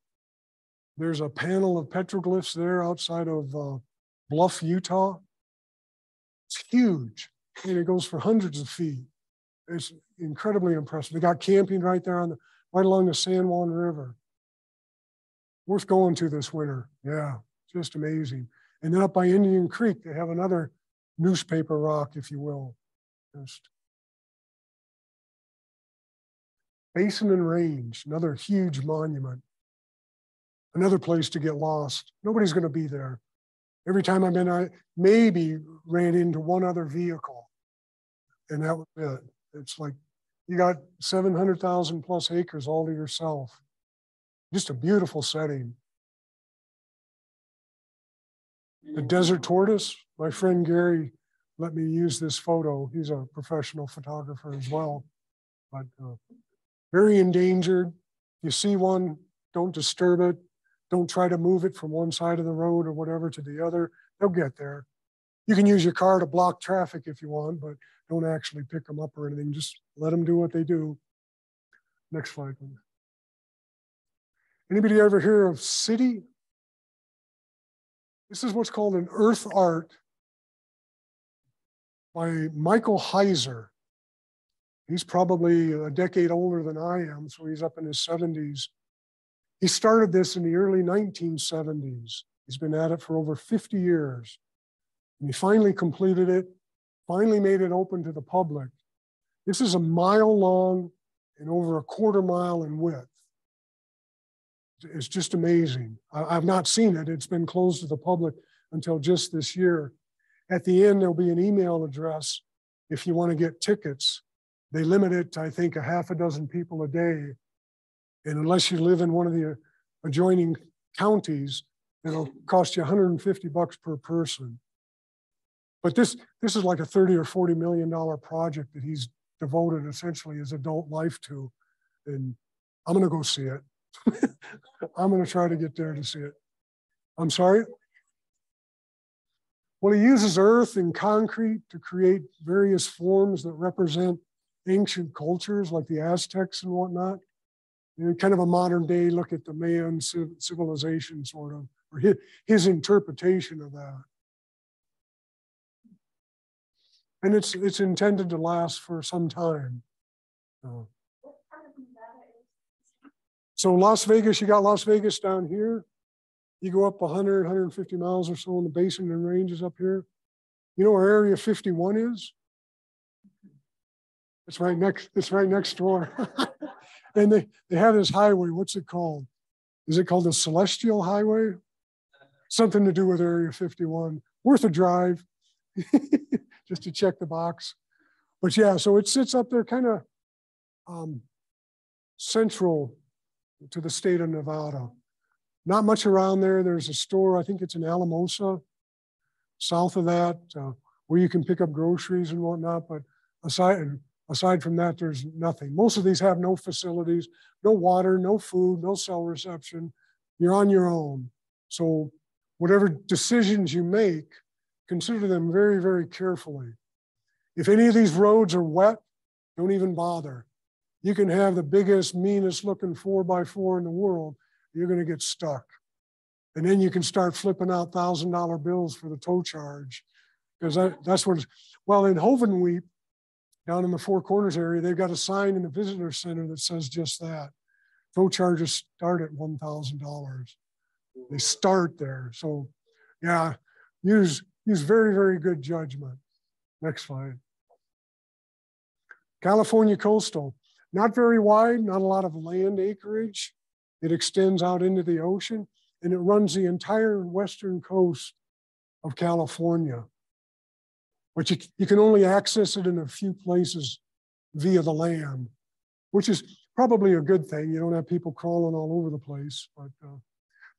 There's a panel of petroglyphs there outside of uh, Bluff, Utah. It's huge and it goes for hundreds of feet. It's incredibly impressive. They got camping right there on the, right along the San Juan River. Worth going to this winter. Yeah, just amazing. And then up by Indian Creek, they have another newspaper rock, if you will. Just Basin and Range, another huge monument. Another place to get lost. Nobody's going to be there. Every time I've been, I maybe ran into one other vehicle, and that was it. It's like you got 700,000 plus acres all to yourself. Just a beautiful setting. The desert tortoise, my friend Gary let me use this photo. He's a professional photographer as well, but uh, very endangered. You see one, don't disturb it. Don't try to move it from one side of the road or whatever to the other. They'll get there. You can use your car to block traffic if you want, but don't actually pick them up or anything. Just let them do what they do. Next slide, please. Anybody ever hear of City? This is what's called an earth art by Michael Heizer. He's probably a decade older than I am, so he's up in his 70s. He started this in the early 1970s. He's been at it for over 50 years. And he finally completed it, finally made it open to the public. This is a mile long and over a quarter mile in width. It's just amazing. I've not seen it. It's been closed to the public until just this year. At the end, there'll be an email address if you want to get tickets they limit it to, I think, a half a dozen people a day. And unless you live in one of the adjoining counties, it'll cost you 150 bucks per person. But this this is like a 30 or 40 million dollar project that he's devoted essentially his adult life to. And I'm gonna go see it. I'm gonna try to get there to see it. I'm sorry? Well, he uses earth and concrete to create various forms that represent ancient cultures like the Aztecs and whatnot. You know, kind of a modern day look at the Mayan civilization, sort of, or his, his interpretation of that. And it's, it's intended to last for some time. Uh, so Las Vegas, you got Las Vegas down here. You go up 100, 150 miles or so in the basin and ranges up here. You know where Area 51 is? It's right next, it's right next door. and they, they have this highway. What's it called? Is it called the Celestial Highway? Something to do with Area 51. Worth a drive just to check the box. But yeah, so it sits up there kind of um, central to the state of Nevada. Not much around there. There's a store, I think it's in Alamosa, south of that, uh, where you can pick up groceries and whatnot. But aside, aside from that, there's nothing. Most of these have no facilities, no water, no food, no cell reception. You're on your own. So whatever decisions you make, consider them very, very carefully. If any of these roads are wet, don't even bother. You can have the biggest, meanest looking four by four in the world you're going to get stuck. And then you can start flipping out thousand dollar bills for the tow charge. Because that, that's what, well, in Hovenweep, down in the Four Corners area, they've got a sign in the visitor center that says just that. Tow charges start at $1,000. They start there. So, yeah, use, use very, very good judgment. Next slide. California coastal, not very wide, not a lot of land acreage. It extends out into the ocean and it runs the entire western coast of California. But you, you can only access it in a few places via the land, which is probably a good thing. You don't have people crawling all over the place. But uh,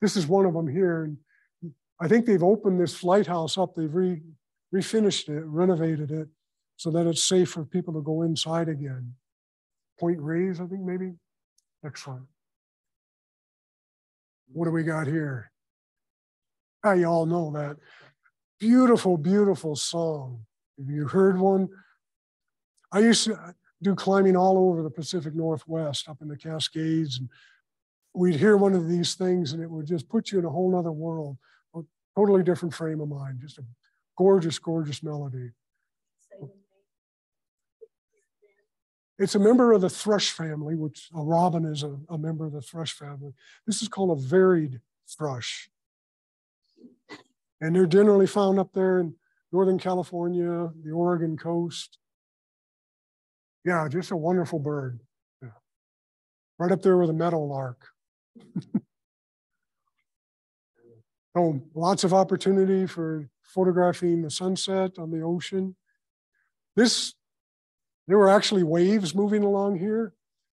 this is one of them here. And I think they've opened this lighthouse up. They've re, refinished it, renovated it, so that it's safe for people to go inside again. Point Reyes, I think maybe. Next slide. What do we got here? Ah, you all know that. Beautiful, beautiful song. Have you heard one? I used to do climbing all over the Pacific Northwest, up in the Cascades, and we'd hear one of these things and it would just put you in a whole nother world, a totally different frame of mind, just a gorgeous, gorgeous melody. It's a member of the thrush family, which a robin is a, a member of the thrush family. This is called a varied thrush. And they're generally found up there in Northern California, the Oregon coast. Yeah, just a wonderful bird. Yeah. Right up there with a meadowlark. oh, lots of opportunity for photographing the sunset on the ocean. This there were actually waves moving along here.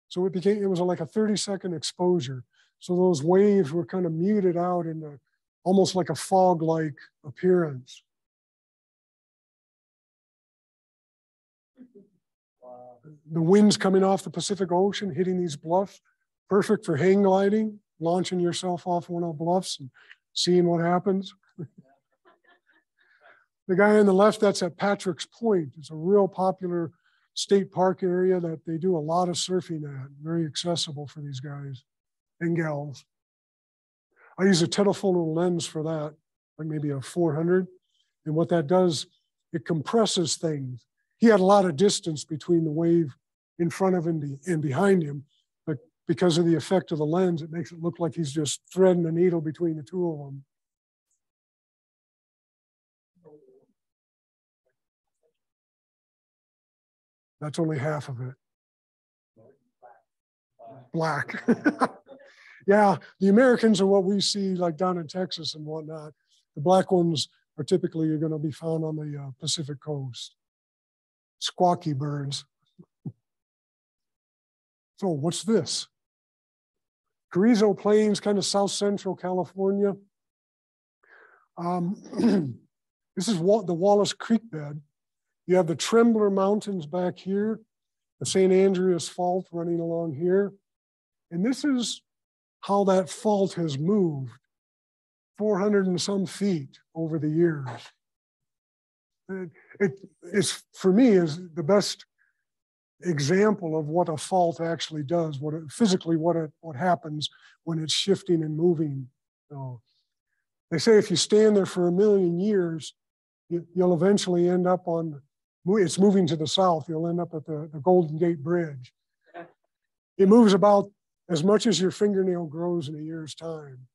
So it became, it was like a 30 second exposure. So those waves were kind of muted out into almost like a fog-like appearance. The winds coming off the Pacific Ocean, hitting these bluffs, perfect for hang gliding, launching yourself off one of the bluffs and seeing what happens. the guy on the left, that's at Patrick's Point. It's a real popular state park area that they do a lot of surfing at, very accessible for these guys and gals. I use a telephoto lens for that, like maybe a 400. And what that does, it compresses things. He had a lot of distance between the wave in front of him and behind him, but because of the effect of the lens, it makes it look like he's just threading a needle between the two of them. That's only half of it. Black. yeah, the Americans are what we see like down in Texas and whatnot. The black ones are typically going to be found on the uh, Pacific coast. Squawky birds. So what's this? Carrizo Plains, kind of south central California. Um, this is Wa- the Wallace Creek bed. You have the Temblor Mountains back here, the St. Andreas Fault running along here. And this is how that fault has moved 400 and some feet over the years. It, it is, for me, is the best example of what a fault actually does, what it, physically what it, what happens when it's shifting and moving. So they say if you stand there for a million years, you, will eventually end up on, it's moving to the south, you'll end up at the, the Golden Gate Bridge. It moves about as much as your fingernail grows in a year's time.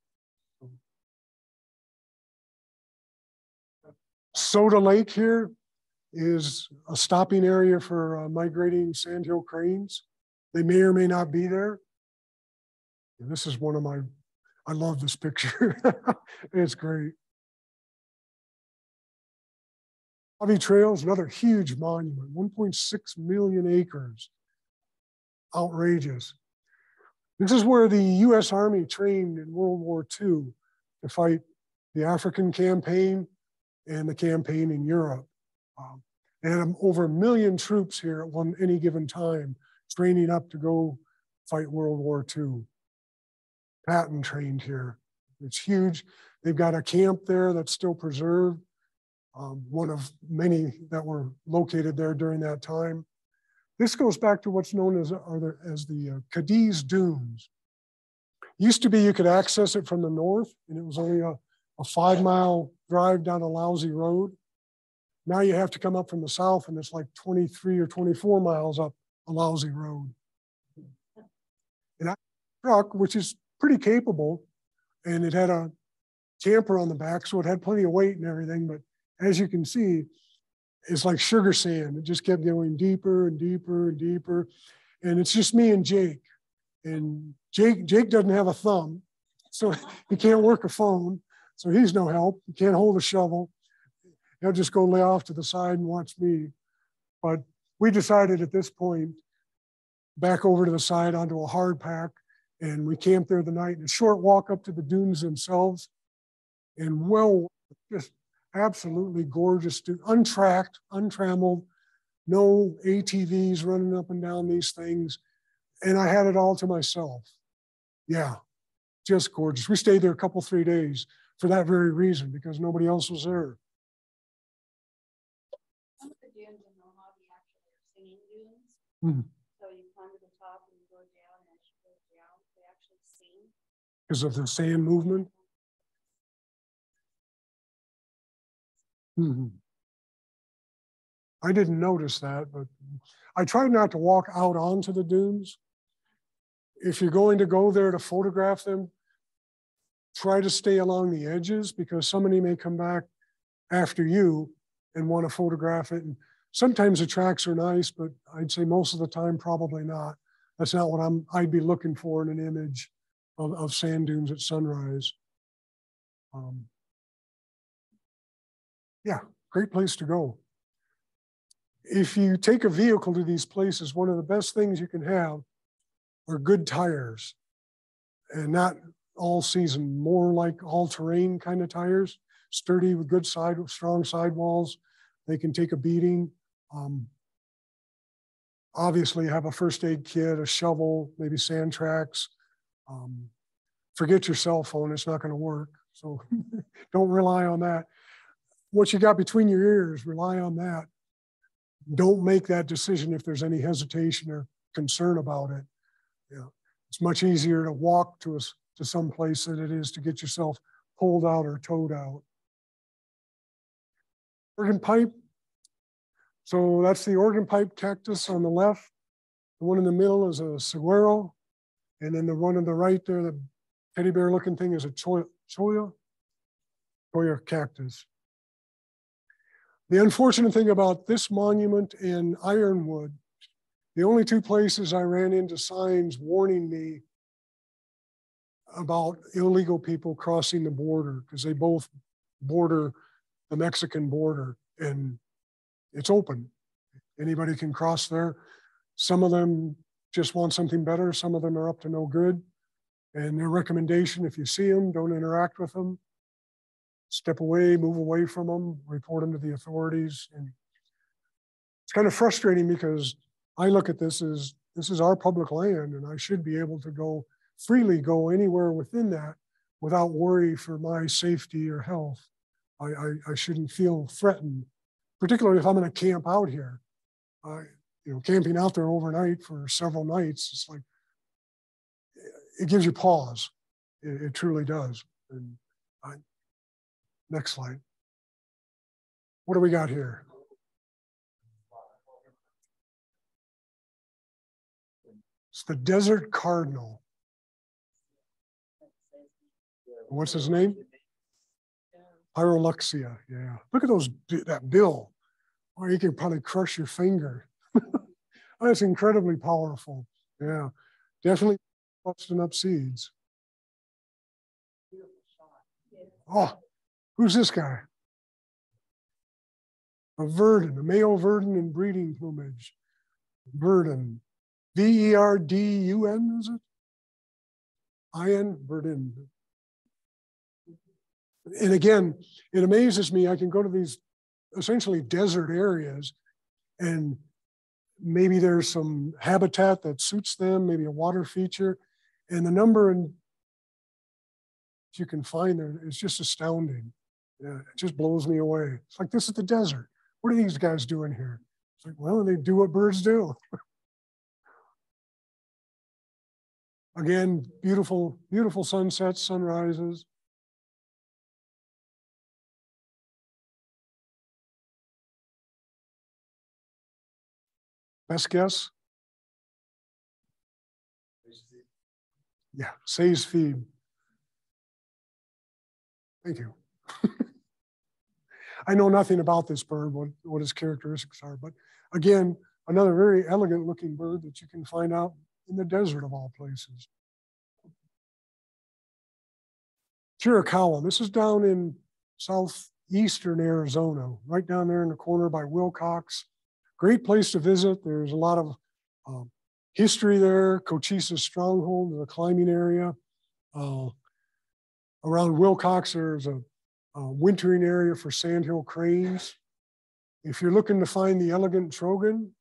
Soda Lake here is a stopping area for uh, migrating sandhill cranes. They may or may not be there. And this is one of my, I love this picture. it's great. Mojave Trails, another huge monument, 1.6 million acres. Outrageous. This is where the US Army trained in World War II to fight the African campaign and the campaign in Europe. Um, they had over a million troops here at one any given time, training up to go fight World War II. Patton trained here. It's huge. They've got a camp there that's still preserved, um, one of many that were located there during that time. This goes back to what's known as, the, as the uh, Cadiz Dunes. Used to be you could access it from the north, and it was only a, a five mile drive down a lousy road. Now you have to come up from the south, and it's like 23 or 24 miles up a lousy road. And I truck, which is pretty capable, and it had a camper on the back, so it had plenty of weight and everything. But as you can see, it's like sugar sand. It just kept going deeper and deeper and deeper. And it's just me and Jake. And Jake, Jake doesn't have a thumb, so he can't work a phone. So he's no help. He can't hold a shovel. He'll just go lay off to the side and watch me. But we decided at this point, back over to the side onto a hard pack, and we camped there the night. And a short walk up to the dunes themselves, and well, just absolutely gorgeous, untracked, untrammeled, no ATVs running up and down these things. And I had it all to myself. Yeah, just gorgeous. We stayed there a couple, three days for that very reason because nobody else was there. Some of the dunes in Mojave actually are singing dunes. Mhm. So you climb to the top and you go down, and as you go down, they actually sing. Because of the sand movement. Mhm. I didn't notice that, but I tried not to walk out onto the dunes. If you're going to go there to photograph them, try to stay along the edges because somebody may come back after you and want to photograph it. And sometimes the tracks are nice, but I'd say most of the time, probably not. That's not what I'm, I'd be looking for in an image of, of sand dunes at sunrise. Um, yeah, great place to go. If you take a vehicle to these places, one of the best things you can have are good tires and not all season, more like all terrain kind of tires, sturdy with good side, strong sidewalls. They can take a beating. Um, obviously have a first aid kit, a shovel, maybe sand tracks. Um, forget your cell phone, it's not gonna work. So don't rely on that. What you got between your ears, rely on that. Don't make that decision if there's any hesitation or concern about it. Yeah. It's much easier to walk to a to some place than it is to get yourself pulled out or towed out. Organ pipe. So that's the organ pipe cactus on the left. The one in the middle is a saguaro. And then the one on the right there, the teddy bear looking thing is a cholla, cholla, cholla cactus. The unfortunate thing about this monument in Ironwood, the only two places I ran into signs warning me about illegal people crossing the border because they both border the Mexican border and it's open. Anybody can cross there. Some of them just want something better. Some of them are up to no good. And their recommendation, if you see them, don't interact with them. Step away, move away from them, report them to the authorities. And it's kind of frustrating because I look at this as this is our public land and I should be able to go freely go anywhere within that without worry for my safety or health. I, I, I shouldn't feel threatened, particularly if I'm going to camp out here. You know, camping out there overnight for several nights, it's like, it gives you pause. It, it truly does. And I, next slide. What do we got here? It's the desert cardinal. What's his name? Pyrrhuloxia. Yeah. Look at those, that bill. Or you can probably crush your finger. That's incredibly powerful. Yeah. Definitely busting up seeds. Oh, who's this guy? A verdin, a male verdin in breeding plumage. Verdin. V E R D U N, is it? I N, verdin. And again, it amazes me. I can go to these essentially desert areas and maybe there's some habitat that suits them, maybe a water feature. And the number and you can find there is just astounding. Yeah, it just blows me away. It's like this is the desert. What are these guys doing here? It's like, well, they do what birds do. Again, beautiful, beautiful sunsets, sunrises. Best guess? Yeah, Say's. Thank you. I know nothing about this bird, what, what its characteristics are, but again, another very elegant looking bird that you can find out in the desert of all places. Chiricahua, this is down in southeastern Arizona, right down there in the corner by Willcox. Great place to visit. There's a lot of um, history there. Cochise's stronghold, the climbing area. Uh, around Willcox, there's a, a, wintering area for sandhill cranes. If you're looking to find the elegant trogon,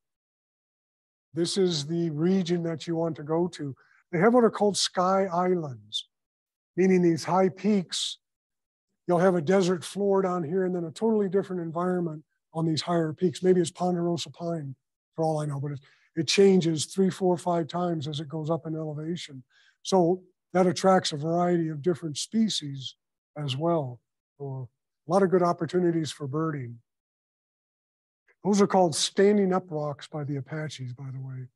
this is the region that you want to go to. They have what are called sky islands, meaning these high peaks. You'll have a desert floor down here and then a totally different environment on these higher peaks. Maybe it's ponderosa pine for all I know, but it, it changes three, four, five times as it goes up in elevation. So that attracts a variety of different species as well. So a lot of good opportunities for birding. Those are called standing up rocks by the Apaches, by the way.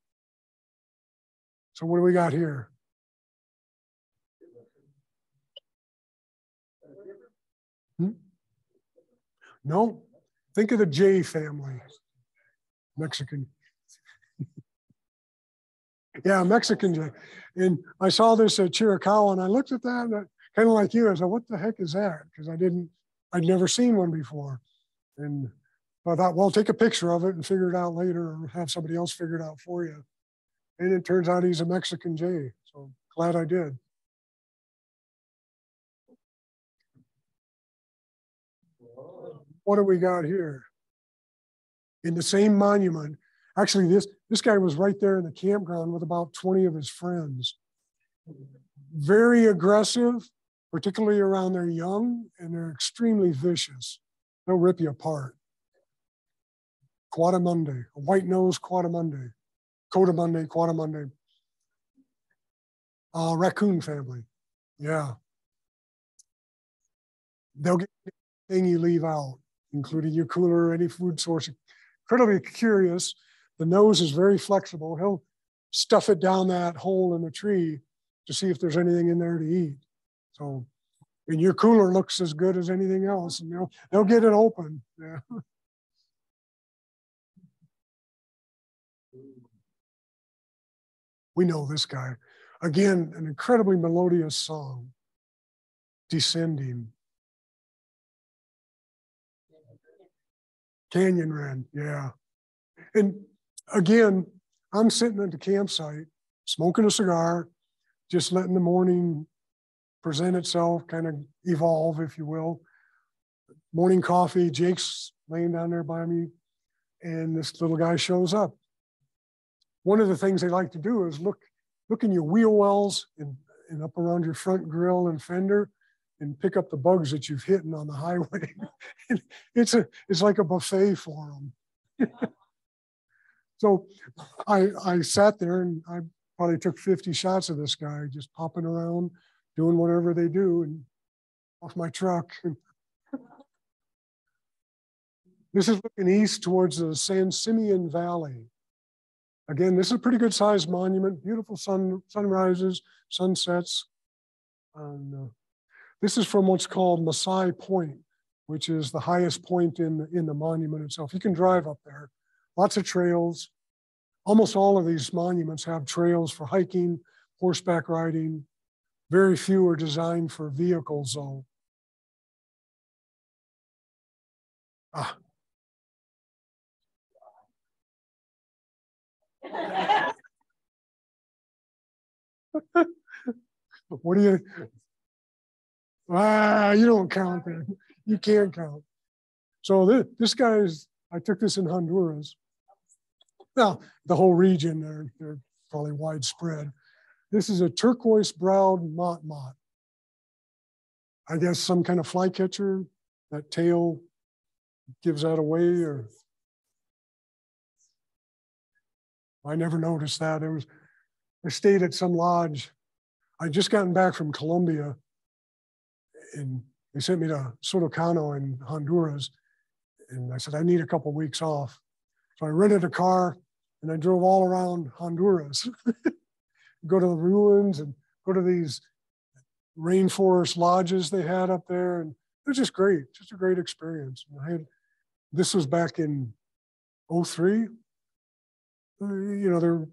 So what do we got here? Hmm? No, think of the jay family, Mexican. yeah, Mexican Jay. And I saw this at Chiricahua and I looked at that kind of like you, I said, what the heck is that? Because I didn't, I'd never seen one before. And I thought, well, take a picture of it and figure it out later or have somebody else figure it out for you. And it turns out he's a Mexican Jay. So glad I did. What do we got here? In the same monument, actually this, this guy was right there in the campground with about 20 of his friends. Very aggressive, particularly around their young, and they're extremely vicious. They'll rip you apart. Coatimundi, a white-nosed Coatimundi, Coatimundi, Coatimundi. Uh, raccoon family, yeah. They'll get anything you leave out, including your cooler or any food source. Incredibly curious. The nose is very flexible. He'll stuff it down that hole in the tree to see if there's anything in there to eat. So, and your cooler looks as good as anything else, and they'll, they'll get it open. Yeah. We know this guy. Again, an incredibly melodious song, Descending. Canyon Wren, yeah. And again, I'm sitting at the campsite, smoking a cigar, just letting the morning present itself, kind of evolve, if you will. Morning coffee, Jake's laying down there by me, and this little guy shows up. One of the things they like to do is look, look in your wheel wells and, and up around your front grill and fender and pick up the bugs that you've hit on the highway. it's a it's like a buffet for them. so I I sat there and I probably took 50 shots of this guy just popping around, doing whatever they do and off my truck. this is looking east towards the San Simon Valley. Again, this is a pretty good sized monument, beautiful sun, sunrises, sunsets. And, uh, this is from what's called Massai Point, which is the highest point in in the monument itself. You can drive up there, lots of trails. Almost all of these monuments have trails for hiking, horseback riding. Very few are designed for vehicles, though. Ah. what do you Ah, you don't count that. You can't count. So this, this guy is, I took this in Honduras. Now, the whole region, they're, they're probably widespread. This is a turquoise browed motmot. I guess some kind of flycatcher. That tail gives that away, or I never noticed that. It was I stayed at some lodge. I'd just gotten back from Colombia and they sent me to Soto Cano in Honduras. And I said, I need a couple weeks off. So I rented a car and I drove all around Honduras, go to the ruins and go to these rainforest lodges they had up there. And it was just great, just a great experience. Had, this was back in 03. Uh, you know, there were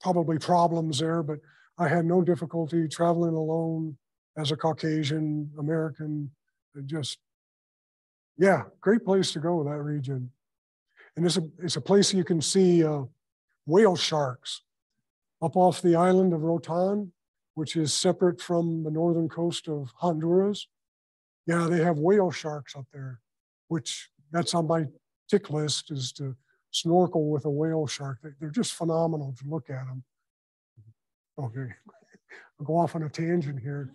probably problems there, but I had no difficulty traveling alone, as a Caucasian American, and just, yeah, great place to go, that region. And it's a, it's a place you can see uh, whale sharks up off the island of Roatan, which is separate from the northern coast of Honduras. Yeah, they have whale sharks up there, which that's on my tick list is to snorkel with a whale shark. They're just phenomenal to look at them. Okay, I'll go off on a tangent here.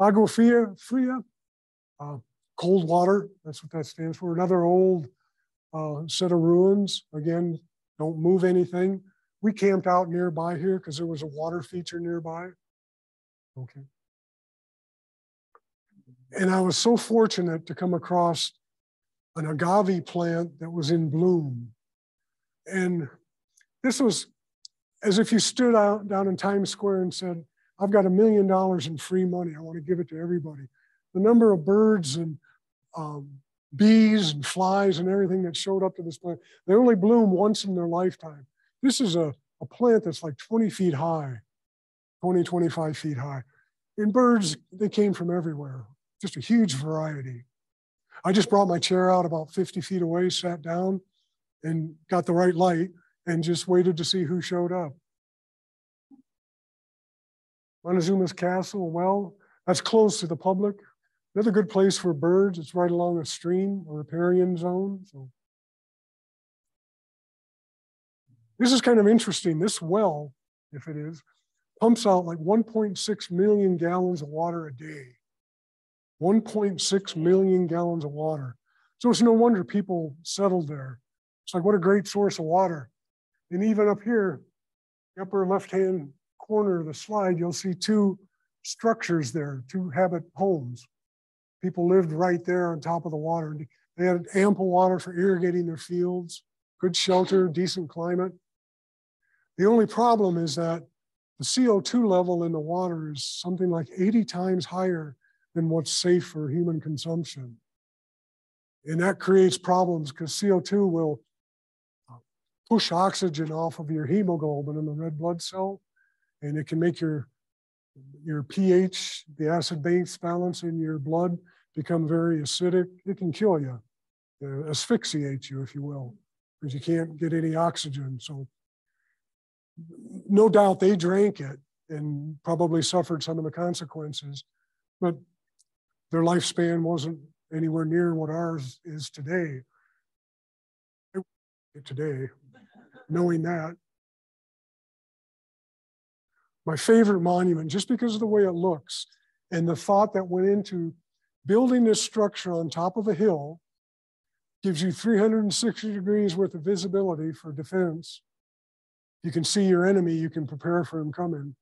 Agua Fria, Fria uh, cold water, that's what that stands for. Another old uh, set of ruins. Again, don't move anything. We camped out nearby here because there was a water feature nearby. Okay. And I was so fortunate to come across an agave plant that was in bloom. And this was as if you stood out down in Times Square and said, I've got a million dollars in free money. I want to give it to everybody. The number of birds and um, bees and flies and everything that showed up to this plant, they only bloom once in their lifetime. This is a, a plant that's like 20 feet high, 20, 25 feet high. And birds, they came from everywhere, just a huge variety. I just brought my chair out about 50 feet away, sat down, and got the right light and just waited to see who showed up. Montezuma's Castle, well, that's closed to the public. Another good place for birds, it's right along a stream, a riparian zone. So this is kind of interesting. This well, if it is, pumps out like 1.6 million gallons of water a day. 1.6 million gallons of water. So it's no wonder people settled there. It's like, what a great source of water. And even up here, the upper left-hand corner of the slide, you'll see two structures there, two habit homes. People lived right there on top of the water. And they had ample water for irrigating their fields, good shelter, decent climate. The only problem is that the CO2 level in the water is something like 80 times higher than what's safe for human consumption. And that creates problems because CO2 will uh, push oxygen off of your hemoglobin in the red blood cell and it can make your your pH, the acid base balance in your blood become very acidic. It can kill you, uh, asphyxiate you, if you will, because you can't get any oxygen. So no doubt they drank it and probably suffered some of the consequences, but their lifespan wasn't anywhere near what ours is today. Today, knowing that. My favorite monument, just because of the way it looks and the thought that went into building this structure on top of a hill, gives you 360 degrees worth of visibility for defense. You can see your enemy, you can prepare for him coming.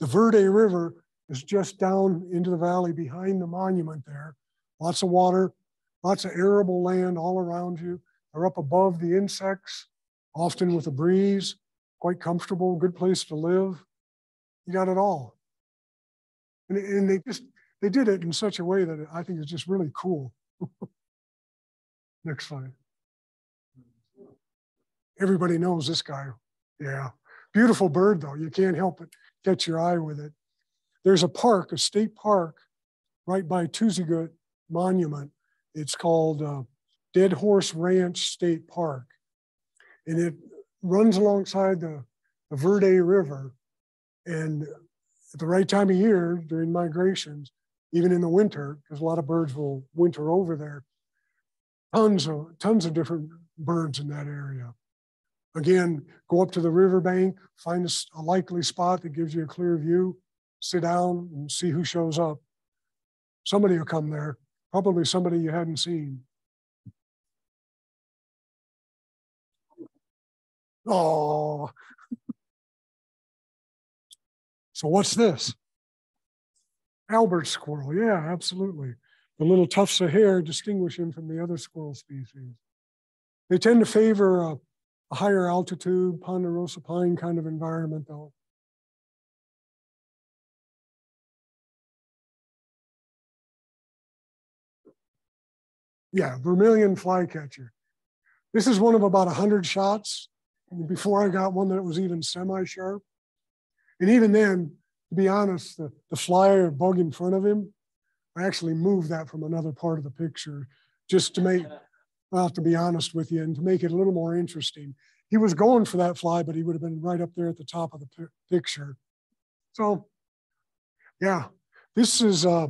The Verde River is just down into the valley behind the monument there. Lots of water, lots of arable land all around you. They're up above the insects, often with a breeze, quite comfortable, good place to live. You got it all. And, and they just, they did it in such a way that I think is just really cool. Next slide. Everybody knows this guy. Yeah. Beautiful bird, though. You can't help but catch your eye with it. There's a park, a state park, right by Tuzigoot Monument. It's called uh, Dead Horse Ranch State Park. And it runs alongside the, the Verde River. And at the right time of year, during migrations, even in the winter, because a lot of birds will winter over there, tons of, tons of different birds in that area. Again, go up to the riverbank, find a, a likely spot that gives you a clear view, sit down and see who shows up. Somebody will come there, probably somebody you hadn't seen. Oh. so what's this? Abert squirrel. Yeah, absolutely. The little tufts of hair distinguish him from the other squirrel species. They tend to favor a, a higher altitude, ponderosa pine kind of environment, though. Yeah, vermilion flycatcher. This is one of about 100 shots before I got one that was even semi-sharp. And even then, to be honest, the, the fly or bug in front of him I actually moved that from another part of the picture just to make, well, to be honest with you, and to make it a little more interesting. He was going for that fly, but he would have been right up there at the top of the picture. So, yeah, this is, uh,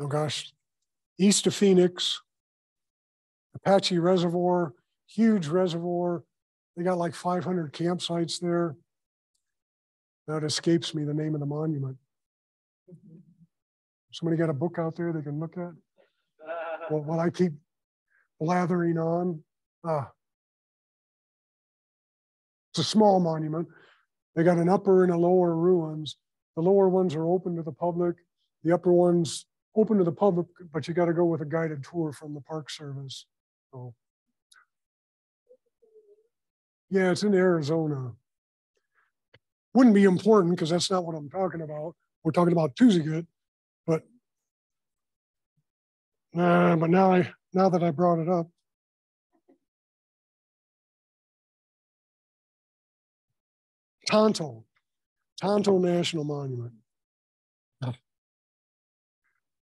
oh gosh, east of Phoenix, Apache Reservoir, huge reservoir. They got like 500 campsites there. Now it escapes me the name of the monument. Somebody got a book out there they can look at? Well, what I keep blathering on. Ah. It's a small monument. They got an upper and a lower ruins. The lower ones are open to the public. The upper ones open to the public, but you got to go with a guided tour from the Park Service. So, yeah, it's in Arizona. Wouldn't be important because that's not what I'm talking about. We're talking about Tuzigoot, but uh, but now I now that I brought it up, Tonto, Tonto National Monument.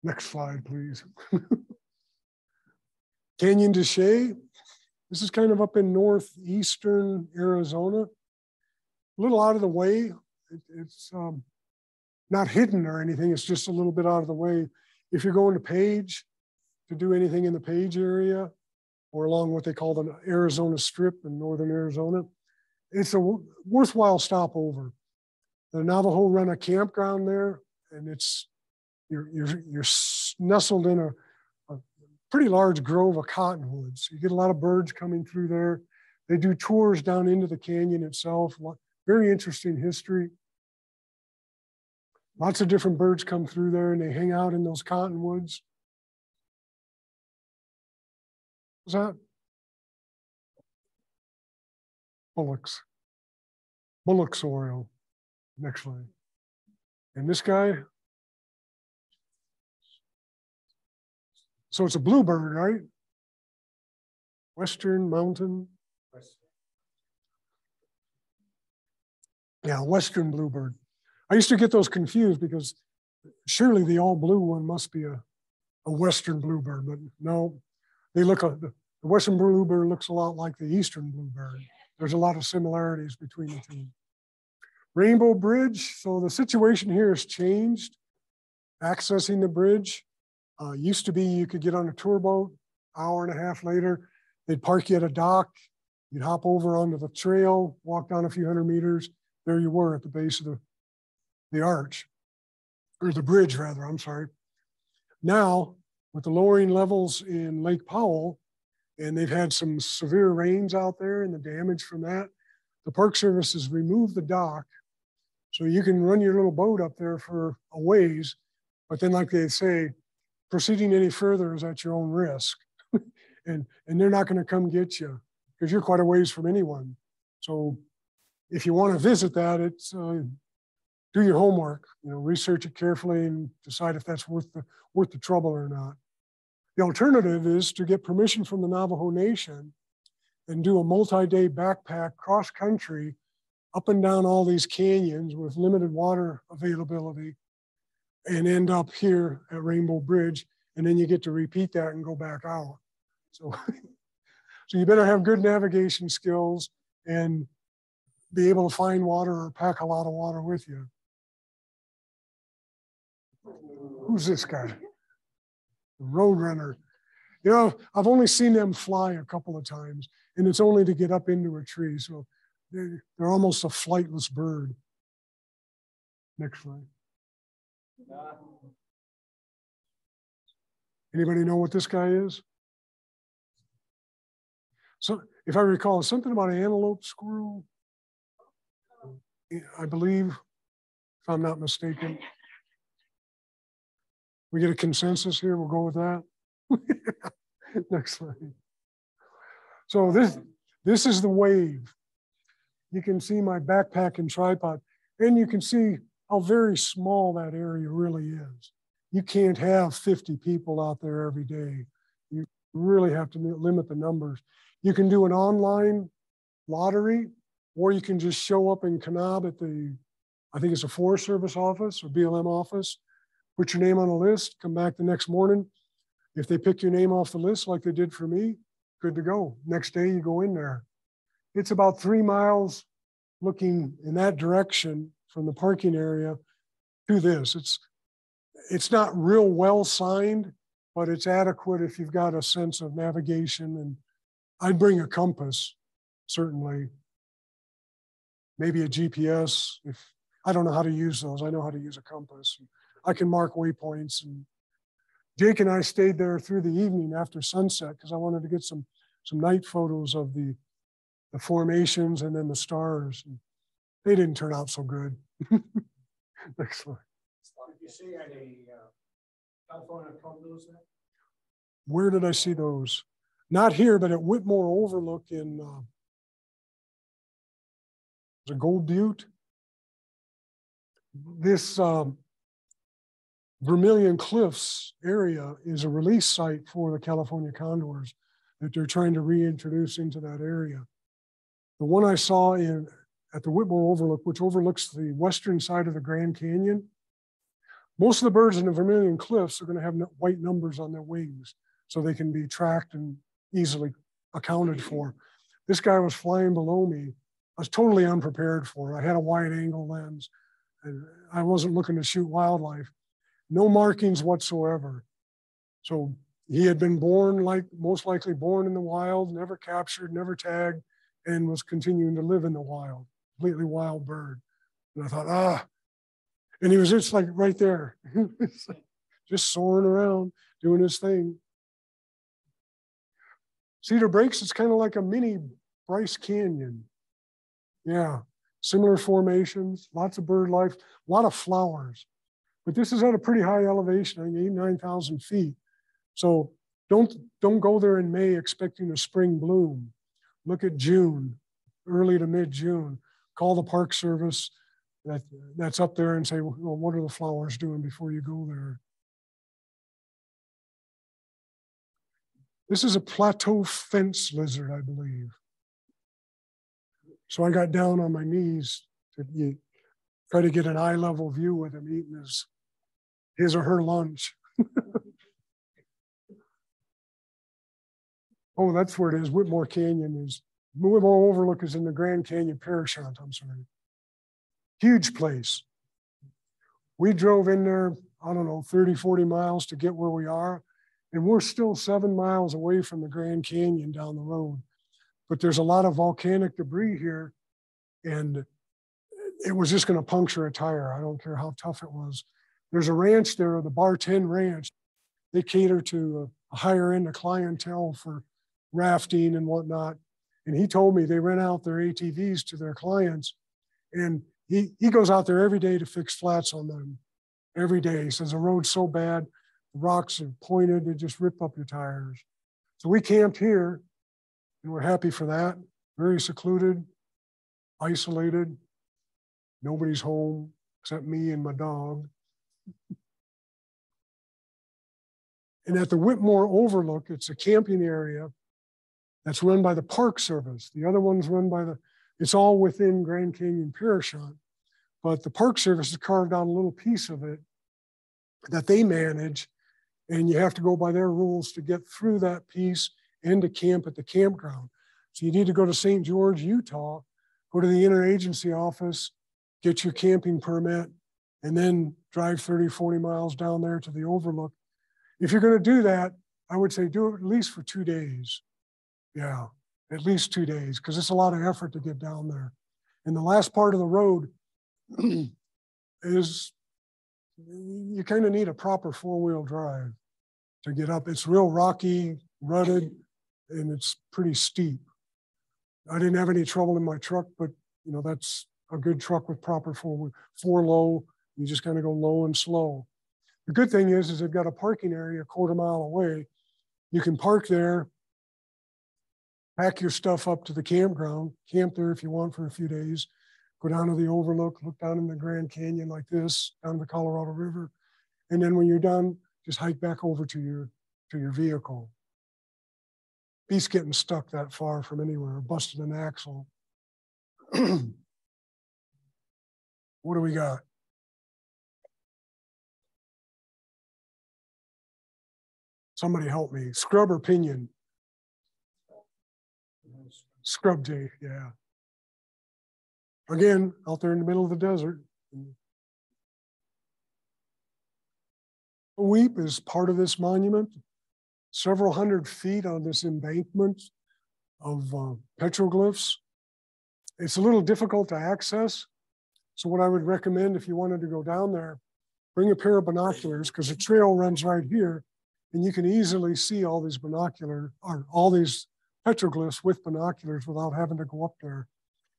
Next slide, please. Canyon de Chelly. This is kind of up in northeastern Arizona, a little out of the way. It, it's um, not hidden or anything. It's just a little bit out of the way. If you're going to Page to do anything in the Page area or along what they call the Arizona Strip in northern Arizona, it's a worthwhile stopover. The Navajo run a campground there, and it's you're you're you're nestled in a, a pretty large grove of cottonwoods. You get a lot of birds coming through there. They do tours down into the canyon itself. Very interesting history. Lots of different birds come through there and they hang out in those cottonwoods. What's that? Bullocks. Bullocks oriole. Next. And this guy. So it's a bluebird, right? Western mountain. Yeah, western bluebird. I used to get those confused because surely the all blue one must be a, a Western bluebird, but no, they look, a, the Western bluebird looks a lot like the Eastern bluebird. there's a lot of similarities between the two. Rainbow Bridge, so the situation here has changed. Accessing the bridge, uh, used to be you could get on a tour boat, hour and a half later, they'd park you at a dock, you'd hop over onto the trail, walk down a few hundred meters, there you were at the base of the, the arch, or the bridge rather, I'm sorry. Now, with the lowering levels in Lake Powell, and they've had some severe rains out there and the damage from that, the Park Service has removed the dock. So you can run your little boat up there for a ways, but then like they say, proceeding any further is at your own risk. and, and they're not gonna come get you because you're quite a ways from anyone. So if you wanna visit that, it's, uh, do your homework, you know, research it carefully and decide if that's worth the, worth the trouble or not. The alternative is to get permission from the Navajo Nation and do a multi-day backpack cross country up and down all these canyons with limited water availability and end up here at Rainbow Bridge. And then you get to repeat that and go back out. So, so you better have good navigation skills and be able to find water or pack a lot of water with you. Who's this guy? Roadrunner. You know, I've only seen them fly a couple of times, and it's only to get up into a tree. So they're, they're almost a flightless bird. Next slide. Anybody know what this guy is? So if I recall, something about an antelope squirrel, I believe, if I'm not mistaken. We get a consensus here, we'll go with that. Next slide. So this, this is the wave. You can see my backpack and tripod, and you can see how very small that area really is. You can't have 50 people out there every day. You really have to limit the numbers. You can do an online lottery, or you can just show up in Kanab at the, I think it's a Forest Service office or BLM office, put your name on a list, come back the next morning. If they pick your name off the list like they did for me, good to go. Next day you go in there. It's about three miles looking in that direction from the parking area to this. It's it's not real well signed, but it's adequate if you've got a sense of navigation. And I'd bring a compass, certainly. Maybe a GPS. If I don't know how to use those, I know how to use a compass. I can mark waypoints. And Jake and I stayed there through the evening after sunset because I wanted to get some some night photos of the the formations and then the stars. And they didn't turn out so good. Next slide. Did you see any uh, California condors there? Where did I see those? Not here, but at Whitmore Overlook in uh, the Gold Butte. This um, Vermilion Cliffs area is a release site for the California condors that they're trying to reintroduce into that area. The one I saw in at the Whitmore Overlook, which overlooks the western side of the Grand Canyon, most of the birds in the Vermilion Cliffs are going to have white numbers on their wings so they can be tracked and easily accounted for. This guy was flying below me. I was totally unprepared for it. I had a wide angle lens and I wasn't looking to shoot wildlife no markings whatsoever. So he had been born like most likely born in the wild, never captured, never tagged, and was continuing to live in the wild, completely wild bird. And I thought, ah, and he was just like right there, just soaring around, doing his thing. Cedar Breaks, is kind of like a mini Bryce Canyon. Yeah, similar formations, lots of bird life, a lot of flowers. But this is at a pretty high elevation, I eight, 9,000 feet. So don't, don't go there in May expecting a spring bloom. Look at June, early to mid-June. Call the Park Service that, that's up there and say, well, what are the flowers doing before you go there? This is a plateau fence lizard, I believe. So I got down on my knees to try to get an eye level view with him eating his his or her lunch. oh, that's where it is. Whitmore Canyon is Whitmore Overlook is in the Grand Canyon Parashant, I'm sorry. Huge place. We drove in there, I don't know, 30, 40 miles to get where we are. And we're still seven miles away from the Grand Canyon down the road. But there's a lot of volcanic debris here. And it was just going to puncture a tire. I don't care how tough it was. There's a ranch there, the Bar 10 Ranch. They cater to a higher end of clientele for rafting and whatnot. And he told me they rent out their ATVs to their clients. And he, he goes out there every day to fix flats on them. Every day. He says the road's so bad, the rocks are pointed, they just rip up your tires. So we camped here and we're happy for that. Very secluded, isolated. Nobody's home except me and my dog. And at the Whitmore Overlook, it's a camping area that's run by the Park Service. The other one's run by the, it's all within Grand Canyon Parashant. But the Park Service has carved out a little piece of it that they manage. And you have to go by their rules to get through that piece and to camp at the campground. So you need to go to St. George, Utah, go to the interagency office, get your camping permit, and then drive 30, 40 miles down there to the overlook. If you're going to do that, I would say do it at least for two days. Yeah, at least two days, because it's a lot of effort to get down there. And the last part of the road is you kind of need a proper four wheel drive to get up. It's real rocky, rutted, and it's pretty steep. I didn't have any trouble in my truck, but you know, that's a good truck with proper four, four low. You just kind of go low and slow. The good thing is, is they've got a parking area a quarter mile away. You can park there, pack your stuff up to the campground, camp there if you want for a few days, go down to the overlook, look down in the Grand Canyon like this, down to the Colorado River. And then when you're done, just hike back over to your, to your vehicle. Beast getting stuck that far from anywhere, busted an axle. what do we got? Somebody help me. Scrub or pinyon? Scrub jay, yeah. Again, out there in the middle of the desert. Weep is part of this monument, several hundred feet on this embankment of uh, petroglyphs. It's a little difficult to access. So what I would recommend if you wanted to go down there, bring a pair of binoculars because the trail runs right here and you can easily see all these binocular or all these petroglyphs with binoculars without having to go up there.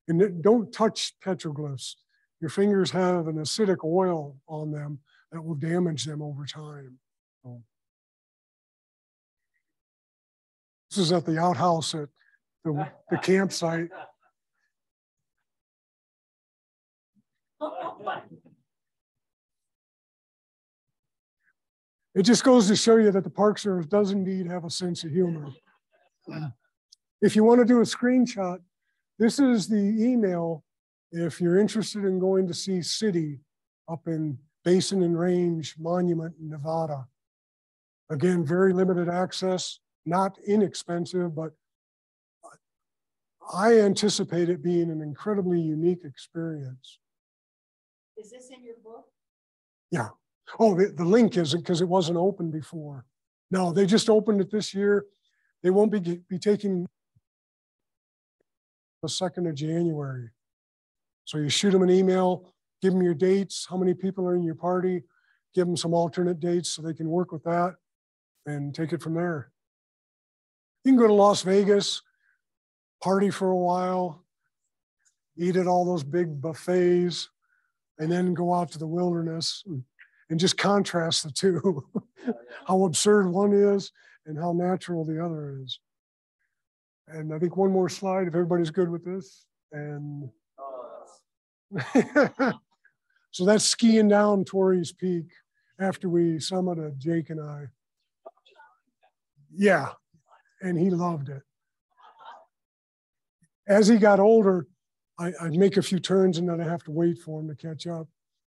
And don't touch petroglyphs. Your fingers have an acidic oil on them that will damage them over time. So. This is at the outhouse at the, the campsite. It just goes to show you that the Park Service does indeed have a sense of humor. If you want to do a screenshot, this is the email if you're interested in going to see City up in Basin and Range Monument in Nevada. Again, very limited access, not inexpensive, but I anticipate it being an incredibly unique experience. Is this in your book? Yeah. Oh, the, the link isn't because it wasn't open before. No, they just opened it this year. They won't be, be taking the 2nd of January. So you shoot them an email, give them your dates, how many people are in your party, give them some alternate dates so they can work with that and take it from there. You can go to Las Vegas, party for a while, eat at all those big buffets, and then go out to the wilderness and, and just contrast the two how absurd one is and how natural the other is. And I think one more slide, if everybody's good with this. And so that's skiing down Torrey's Peak after we summited, Jake and I. Yeah, and he loved it. As he got older, I, would make a few turns and then I have to wait for him to catch up,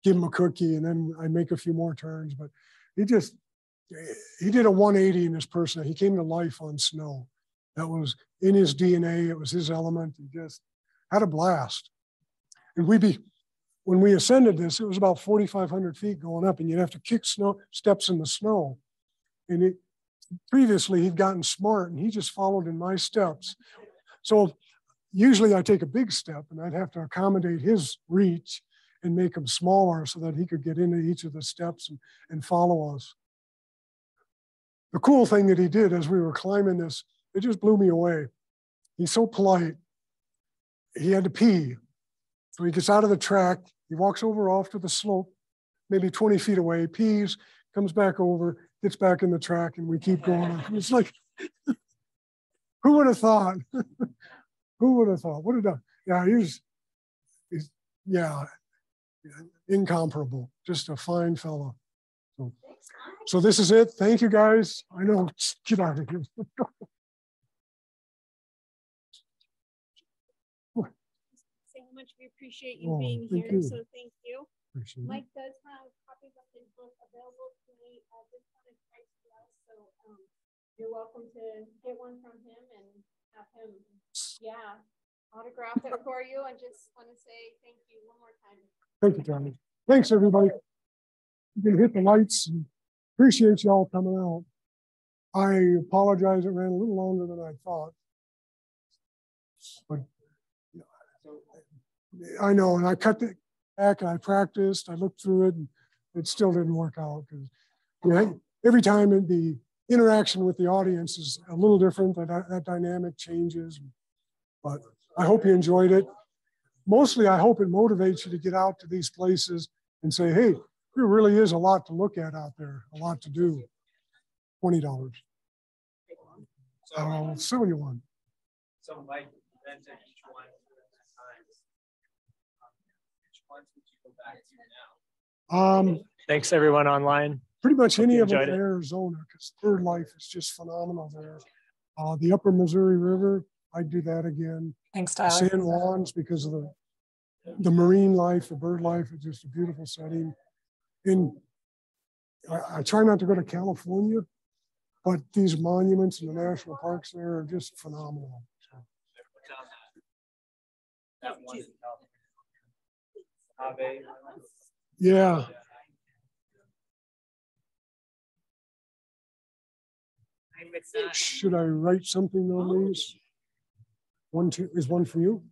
give him a cookie, and then I make a few more turns. But he just, he did a 180 in his person. He came to life on snow That was in his DNA. It was his element. He just had a blast. And we be, when we ascended this, it was about 4,500 feet going up and you'd have to kick snow steps in the snow. And it, previously he'd gotten smart and he just followed in my steps. So usually I take a big step and I'd have to accommodate his reach and make him smaller so that he could get into each of the steps and, and follow us. The cool thing that he did as we were climbing this, it just blew me away. He's so polite. He had to pee. So he gets out of the track, he walks over off to the slope, maybe 20 feet away, pees, comes back over, gets back in the track, and we keep going. It's like, who would have thought? who would have thought? What have done? yeah, he's, he's yeah, incomparable. Just a fine fellow. So, so this is it. Thank you guys. I know. Get out of here. Say how much we appreciate you Oh, being here, you. so thank you. Appreciate it. Mike does have copies of his book available to me, uh, this one is priced well, so, um, you're welcome to get one from him and have him, yeah, autograph it for you, and just wanna say thank you one more time. Thank you, Tommy. Thanks, everybody. You can hit the lights. and Appreciate y'all coming out. I apologize, it ran a little longer than I thought. But I know, and I cut it back and I practiced, I looked through it, and it still didn't work out because yeah, every time it- the interaction with the audience is a little different, that, that dynamic changes. But I hope you enjoyed it mostly I hope it motivates you to get out to these places and say, hey, there really is a lot to look at out there, a lot to do. Twenty dollars. So, I'll sell you one. so Mike, then to each one at that time. um, Which ones would you go back to now? Um, Thanks everyone online. pretty much Hope any of them in. Arizona, because Third Life is just phenomenal there. Uh, the Upper Missouri River, I'd do that again. Thanks, Tyler. San Juans because of the the marine life, the bird life is just a beautiful setting. In I, I try not to go to California, but these monuments and the national parks there are just phenomenal. So, That one. in California. Ave. yeah, should I write something on these? One, two, is one for you?